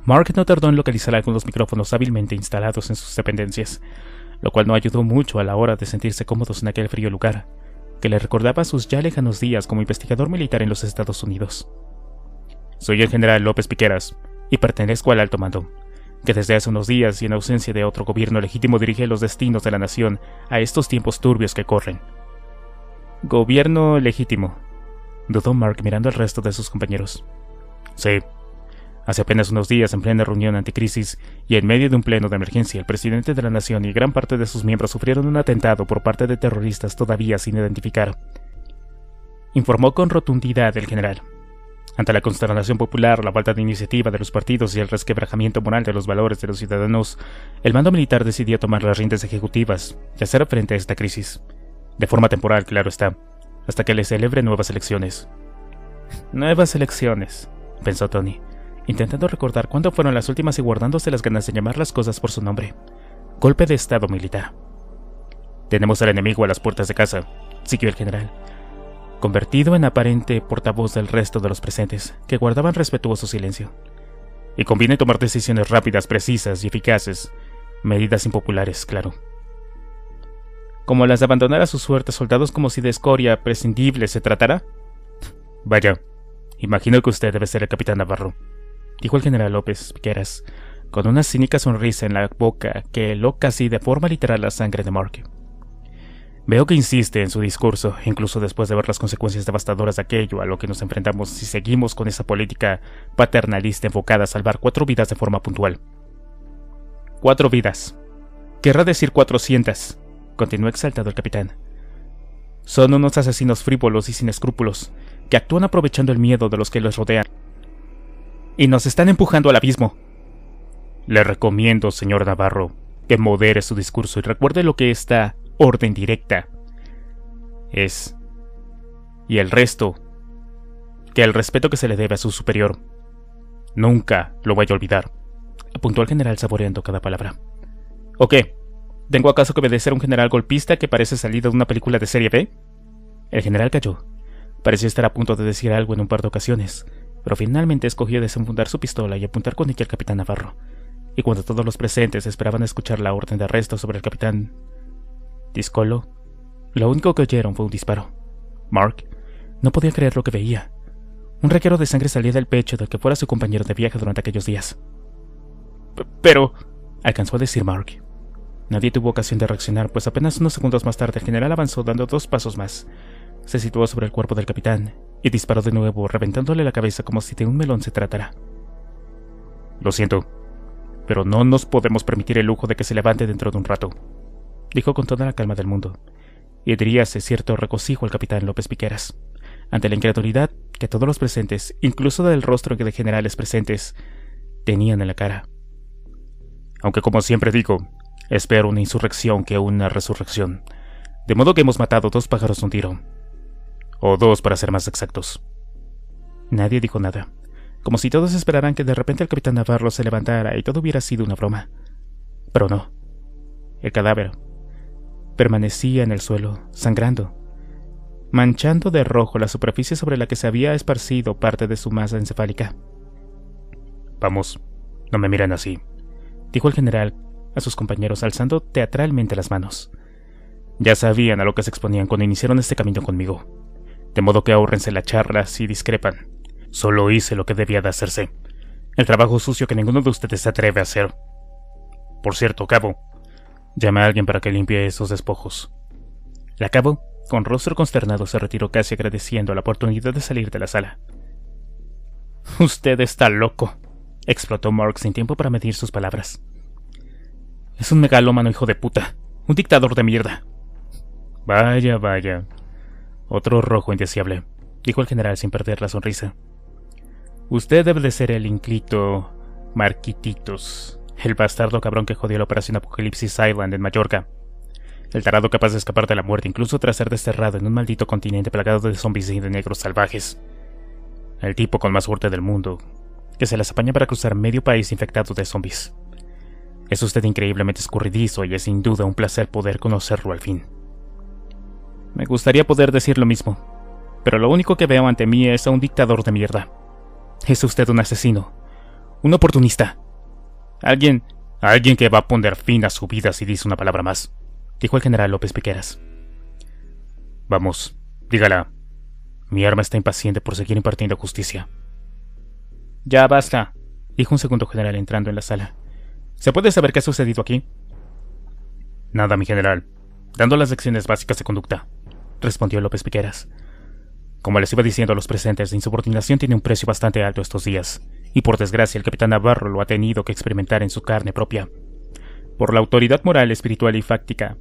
Mark no tardó en localizar algunos micrófonos hábilmente instalados en sus dependencias, lo cual no ayudó mucho a la hora de sentirse cómodos en aquel frío lugar, que le recordaba sus ya lejanos días como investigador militar en los Estados Unidos. Soy el general López Piqueras, y pertenezco al alto mando, que desde hace unos días y en ausencia de otro gobierno legítimo dirige los destinos de la nación a estos tiempos turbios que corren. Gobierno legítimo, dudó Mark mirando al resto de sus compañeros. Sí. Hace apenas unos días, en plena reunión anticrisis y en medio de un pleno de emergencia, el presidente de la nación y gran parte de sus miembros sufrieron un atentado por parte de terroristas todavía sin identificar. Informó con rotundidad el general. Ante la consternación popular, la falta de iniciativa de los partidos y el resquebrajamiento moral de los valores de los ciudadanos, el mando militar decidió tomar las riendas ejecutivas y hacer frente a esta crisis. De forma temporal, claro está, hasta que le celebre nuevas elecciones. Nuevas elecciones, pensó Tony, intentando recordar cuándo fueron las últimas y guardándose las ganas de llamar las cosas por su nombre. Golpe de Estado militar. Tenemos al enemigo a las puertas de casa, siguió el general convertido en aparente portavoz del resto de los presentes, que guardaban respetuoso silencio. Y conviene tomar decisiones rápidas, precisas y eficaces, medidas impopulares, claro. Como las de abandonar a su suerte soldados como si de escoria prescindible se tratara. Vaya, imagino que usted debe ser el capitán Navarro, dijo el general López Piqueras, con una cínica sonrisa en la boca que heló casi de forma literal la sangre de Mark. Veo que insiste en su discurso, incluso después de ver las consecuencias devastadoras de aquello a lo que nos enfrentamos si seguimos con esa política paternalista enfocada a salvar cuatro vidas de forma puntual. Cuatro vidas. Querrá decir cuatrocientas, continuó exaltado el capitán. Son unos asesinos frívolos y sin escrúpulos, que actúan aprovechando el miedo de los que los rodean. Y nos están empujando al abismo. Le recomiendo, señor Navarro, que modere su discurso y recuerde lo que está orden directa. Es... Y el resto, que el respeto que se le debe a su superior, nunca lo vaya a olvidar, apuntó el general saboreando cada palabra. ¿O qué? ¿Tengo acaso que obedecer a un general golpista que parece salido de una película de serie B? El general cayó. Pareció estar a punto de decir algo en un par de ocasiones, pero finalmente escogió desenfundar su pistola y apuntar con ella al capitán Navarro. Y cuando todos los presentes esperaban escuchar la orden de arresto sobre el capitán Discolo. Lo único que oyeron fue un disparo. Mark no podía creer lo que veía. Un reguero de sangre salía del pecho del que fuera su compañero de viaje durante aquellos días. pero... alcanzó a decir Mark. Nadie tuvo ocasión de reaccionar, pues apenas unos segundos más tarde el general avanzó dando dos pasos más. Se situó sobre el cuerpo del capitán y disparó de nuevo, reventándole la cabeza como si de un melón se tratara. Lo siento, pero no nos podemos permitir el lujo de que se levante dentro de un rato dijo con toda la calma del mundo, y diríase cierto regocijo al capitán López Piqueras, ante la incredulidad que todos los presentes, incluso del rostro de generales presentes, tenían en la cara. Aunque como siempre digo, Espero una insurrección que una resurrección. De modo que hemos matado dos pájaros de un tiro. O dos, para ser más exactos. Nadie dijo nada, como si todos esperaran que de repente el capitán Navarro se levantara y todo hubiera sido una broma. Pero no. El cadáver permanecía en el suelo, sangrando, manchando de rojo la superficie sobre la que se había esparcido parte de su masa encefálica. Vamos, no me miren así, dijo el general a sus compañeros alzando teatralmente las manos. Ya sabían a lo que se exponían cuando iniciaron este camino conmigo, de modo que ahórrense la charla si discrepan. Solo hice lo que debía de hacerse, el trabajo sucio que ninguno de ustedes se atreve a hacer. Por cierto, cabo, llame a alguien para que limpie esos despojos. La cabo, con rostro consternado, se retiró casi agradeciendo la oportunidad de salir de la sala. Usted está loco, explotó Mark sin tiempo para medir sus palabras. Es un megalómano hijo de puta, un dictador de mierda. Vaya, vaya. Otro rojo indeseable, dijo el general sin perder la sonrisa. Usted debe de ser el inclito Marquititos, el bastardo cabrón que jodió la operación Apocalipsis Island en Mallorca. El tarado capaz de escapar de la muerte incluso tras ser desterrado en un maldito continente plagado de zombies y de negros salvajes. El tipo con más suerte del mundo, que se las apaña para cruzar medio país infectado de zombies. Es usted increíblemente escurridizo y es sin duda un placer poder conocerlo al fin. Me gustaría poder decir lo mismo, pero lo único que veo ante mí es a un dictador de mierda. Es usted un asesino, un oportunista. Alguien, alguien que va a poner fin a su vida si dice una palabra más, dijo el general López Piqueras. Vamos, dígala. Mi arma está impaciente por seguir impartiendo justicia. Ya basta, dijo un segundo general entrando en la sala. ¿Se puede saber qué ha sucedido aquí? Nada, mi general. Dando las lecciones básicas de conducta, respondió López Piqueras. Como les iba diciendo a los presentes, la insubordinación tiene un precio bastante alto estos días, y por desgracia el capitán Navarro lo ha tenido que experimentar en su carne propia. Por la autoridad moral, espiritual y fáctica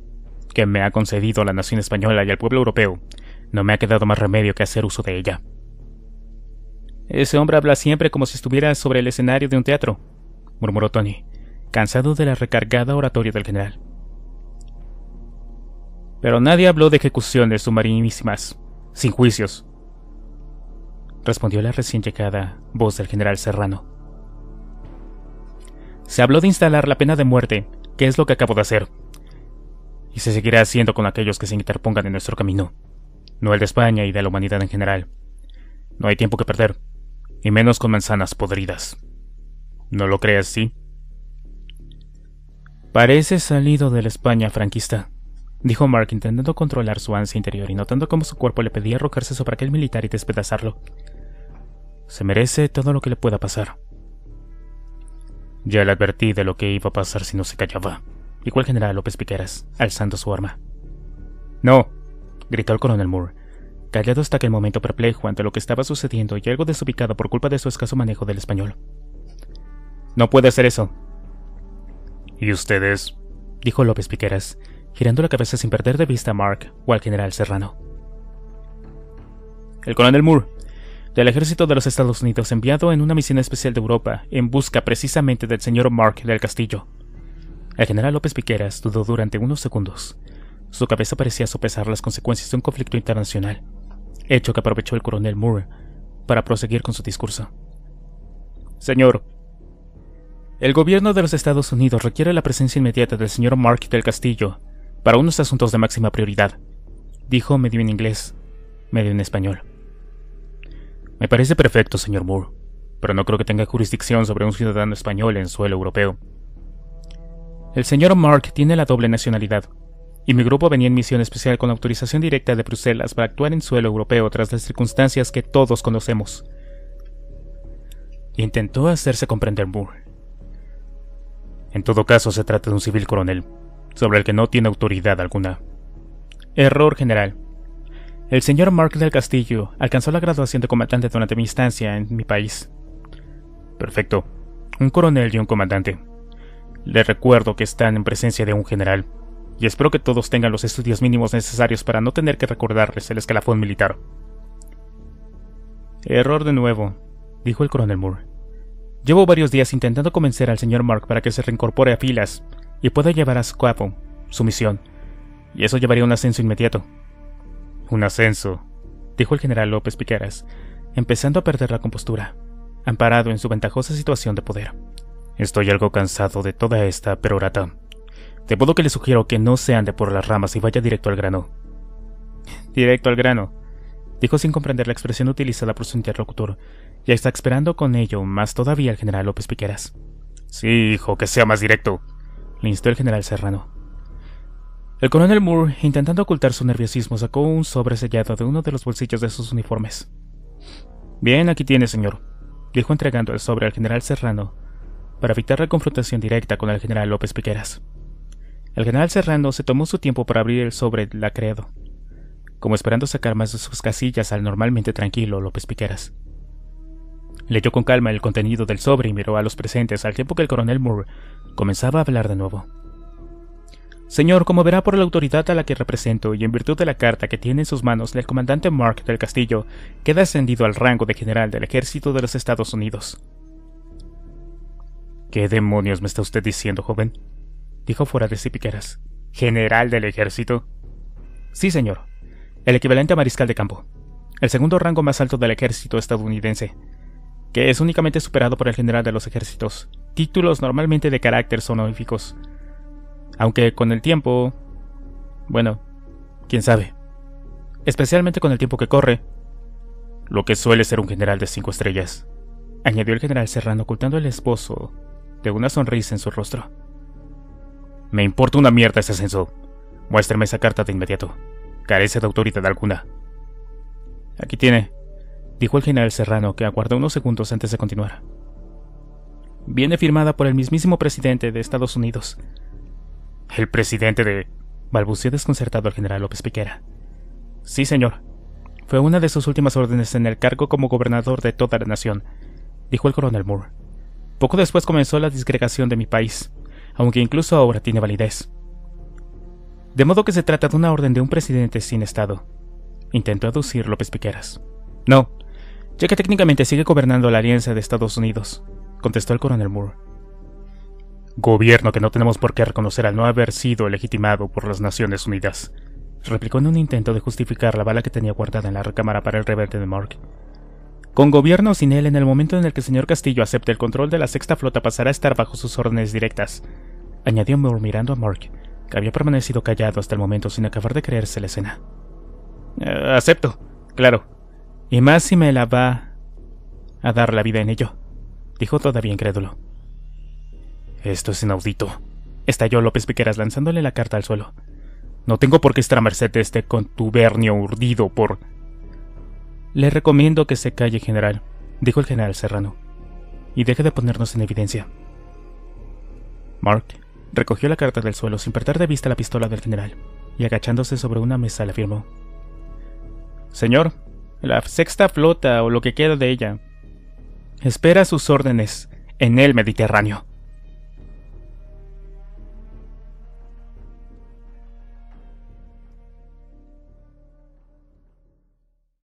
que me ha concedido la nación española y el pueblo europeo, no me ha quedado más remedio que hacer uso de ella. Ese hombre habla siempre como si estuviera sobre el escenario de un teatro, murmuró Tony cansado de la recargada oratoria del general. Pero nadie habló de ejecuciones submarinísimas, sin juicios, respondió la recién llegada voz del general Serrano. Se habló de instalar la pena de muerte, que es lo que acabo de hacer. Y se seguirá haciendo con aquellos que se interpongan en nuestro camino, no el de España y de la humanidad en general. No hay tiempo que perder, y menos con manzanas podridas. ¿No lo crees, sí? Parece salido de la España franquista, dijo Mark intentando controlar su ansia interior y notando cómo su cuerpo le pedía arrojarse sobre aquel militar y despedazarlo. Se merece todo lo que le pueda pasar. Ya le advertí de lo que iba a pasar si no se callaba, el general López Piqueras, alzando su arma. No, gritó el coronel Moore, callado hasta aquel momento perplejo ante lo que estaba sucediendo y algo desubicado por culpa de su escaso manejo del español. No puede hacer eso, ¿Y ustedes? dijo López Piqueras, girando la cabeza sin perder de vista a Mark o al general Serrano. El coronel Moore, del ejército de los Estados Unidos, enviado en una misión especial de Europa en busca precisamente del señor Mark del Castillo. El general López Piqueras dudó durante unos segundos. Su cabeza parecía sopesar las consecuencias de un conflicto internacional, hecho que aprovechó el coronel Moore para proseguir con su discurso. Señor, el gobierno de los Estados Unidos requiere la presencia inmediata del señor Mark del Castillo para unos asuntos de máxima prioridad, dijo medio en inglés, medio en español. Me parece perfecto, señor Moore, pero no creo que tenga jurisdicción sobre un ciudadano español en suelo europeo. El señor Mark tiene la doble nacionalidad, y mi grupo venía en misión especial con autorización directa de Bruselas para actuar en suelo europeo tras las circunstancias que todos conocemos. Intentó hacerse comprender Moore, en todo caso, se trata de un civil coronel, sobre el que no tiene autoridad alguna. Error general. El señor Mark del Castillo alcanzó la graduación de comandante durante mi estancia en mi país. Perfecto. Un coronel y un comandante. Le recuerdo que están en presencia de un general, y espero que todos tengan los estudios mínimos necesarios para no tener que recordarles el escalafón militar. Error de nuevo, dijo el coronel Moore. Llevo varios días intentando convencer al señor Mark para que se reincorpore a filas, y pueda llevar a cabo su misión, y eso llevaría un ascenso inmediato. Un ascenso, dijo el general López Piqueras, empezando a perder la compostura, amparado en su ventajosa situación de poder. Estoy algo cansado de toda esta perorata. De modo que le sugiero que no se ande por las ramas y vaya directo al grano. Directo al grano, dijo sin comprender la expresión utilizada por su interlocutor, y está esperando con ello más todavía el general López Piqueras. Sí, hijo, que sea más directo, le instó el general Serrano. El coronel Moore, intentando ocultar su nerviosismo, sacó un sobre sellado de uno de los bolsillos de sus uniformes. Bien, aquí tiene, señor, dijo entregando el sobre al general Serrano, para evitar la confrontación directa con el general López Piqueras. El general Serrano se tomó su tiempo para abrir el sobre lacreado, como esperando sacar más de sus casillas al normalmente tranquilo López Piqueras. Leyó con calma el contenido del sobre y miró a los presentes al tiempo que el coronel Moore comenzaba a hablar de nuevo. Señor, como verá por la autoridad a la que represento y en virtud de la carta que tiene en sus manos, el comandante Mark del Castillo queda ascendido al rango de general del ejército de los Estados Unidos. ¿Qué demonios me está usted diciendo, joven? dijo fuera de sí Piqueras. ¿General del ejército? Sí, señor. El equivalente a mariscal de campo. El segundo rango más alto del ejército estadounidense, que es únicamente superado por el general de los ejércitos. Títulos normalmente de carácter honoríficos aunque con el tiempo... Bueno, quién sabe. Especialmente con el tiempo que corre. Lo que suele ser un general de cinco estrellas, añadió el general Serrano ocultando el esposo de una sonrisa en su rostro. Me importa una mierda ese ascenso. Muéstrame esa carta de inmediato. Carece de autoridad alguna. Aquí tiene, dijo el general Serrano, que aguardó unos segundos antes de continuar. Viene firmada por el mismísimo presidente de Estados Unidos, el presidente de... balbuceó desconcertado el general López Piquera. Sí, señor. Fue una de sus últimas órdenes en el cargo como gobernador de toda la nación, dijo el coronel Moore. Poco después comenzó la disgregación de mi país, aunque incluso ahora tiene validez. De modo que se trata de una orden de un presidente sin Estado, intentó aducir López Piqueras. No, ya que técnicamente sigue gobernando la Alianza de Estados Unidos, contestó el coronel Moore. Gobierno que no tenemos por qué reconocer al no haber sido legitimado por las Naciones Unidas, replicó en un intento de justificar la bala que tenía guardada en la recámara para el rebelde de Mark. Con gobierno sin él, en el momento en el que el señor Castillo acepte el control de la sexta flota pasará a estar bajo sus órdenes directas, añadió mirando a Mark, que había permanecido callado hasta el momento sin acabar de creerse la escena. Eh, acepto, claro. Y más si me la va a dar la vida en ello, dijo todavía incrédulo. Esto es inaudito, estalló López Piqueras lanzándole la carta al suelo. No tengo por qué estar de este contubernio urdido por... Le recomiendo que se calle, general, dijo el general Serrano, y deje de ponernos en evidencia. Mark recogió la carta del suelo sin perder de vista la pistola del general, y agachándose sobre una mesa le afirmó. Señor, la sexta flota o lo que queda de ella espera sus órdenes en el Mediterráneo.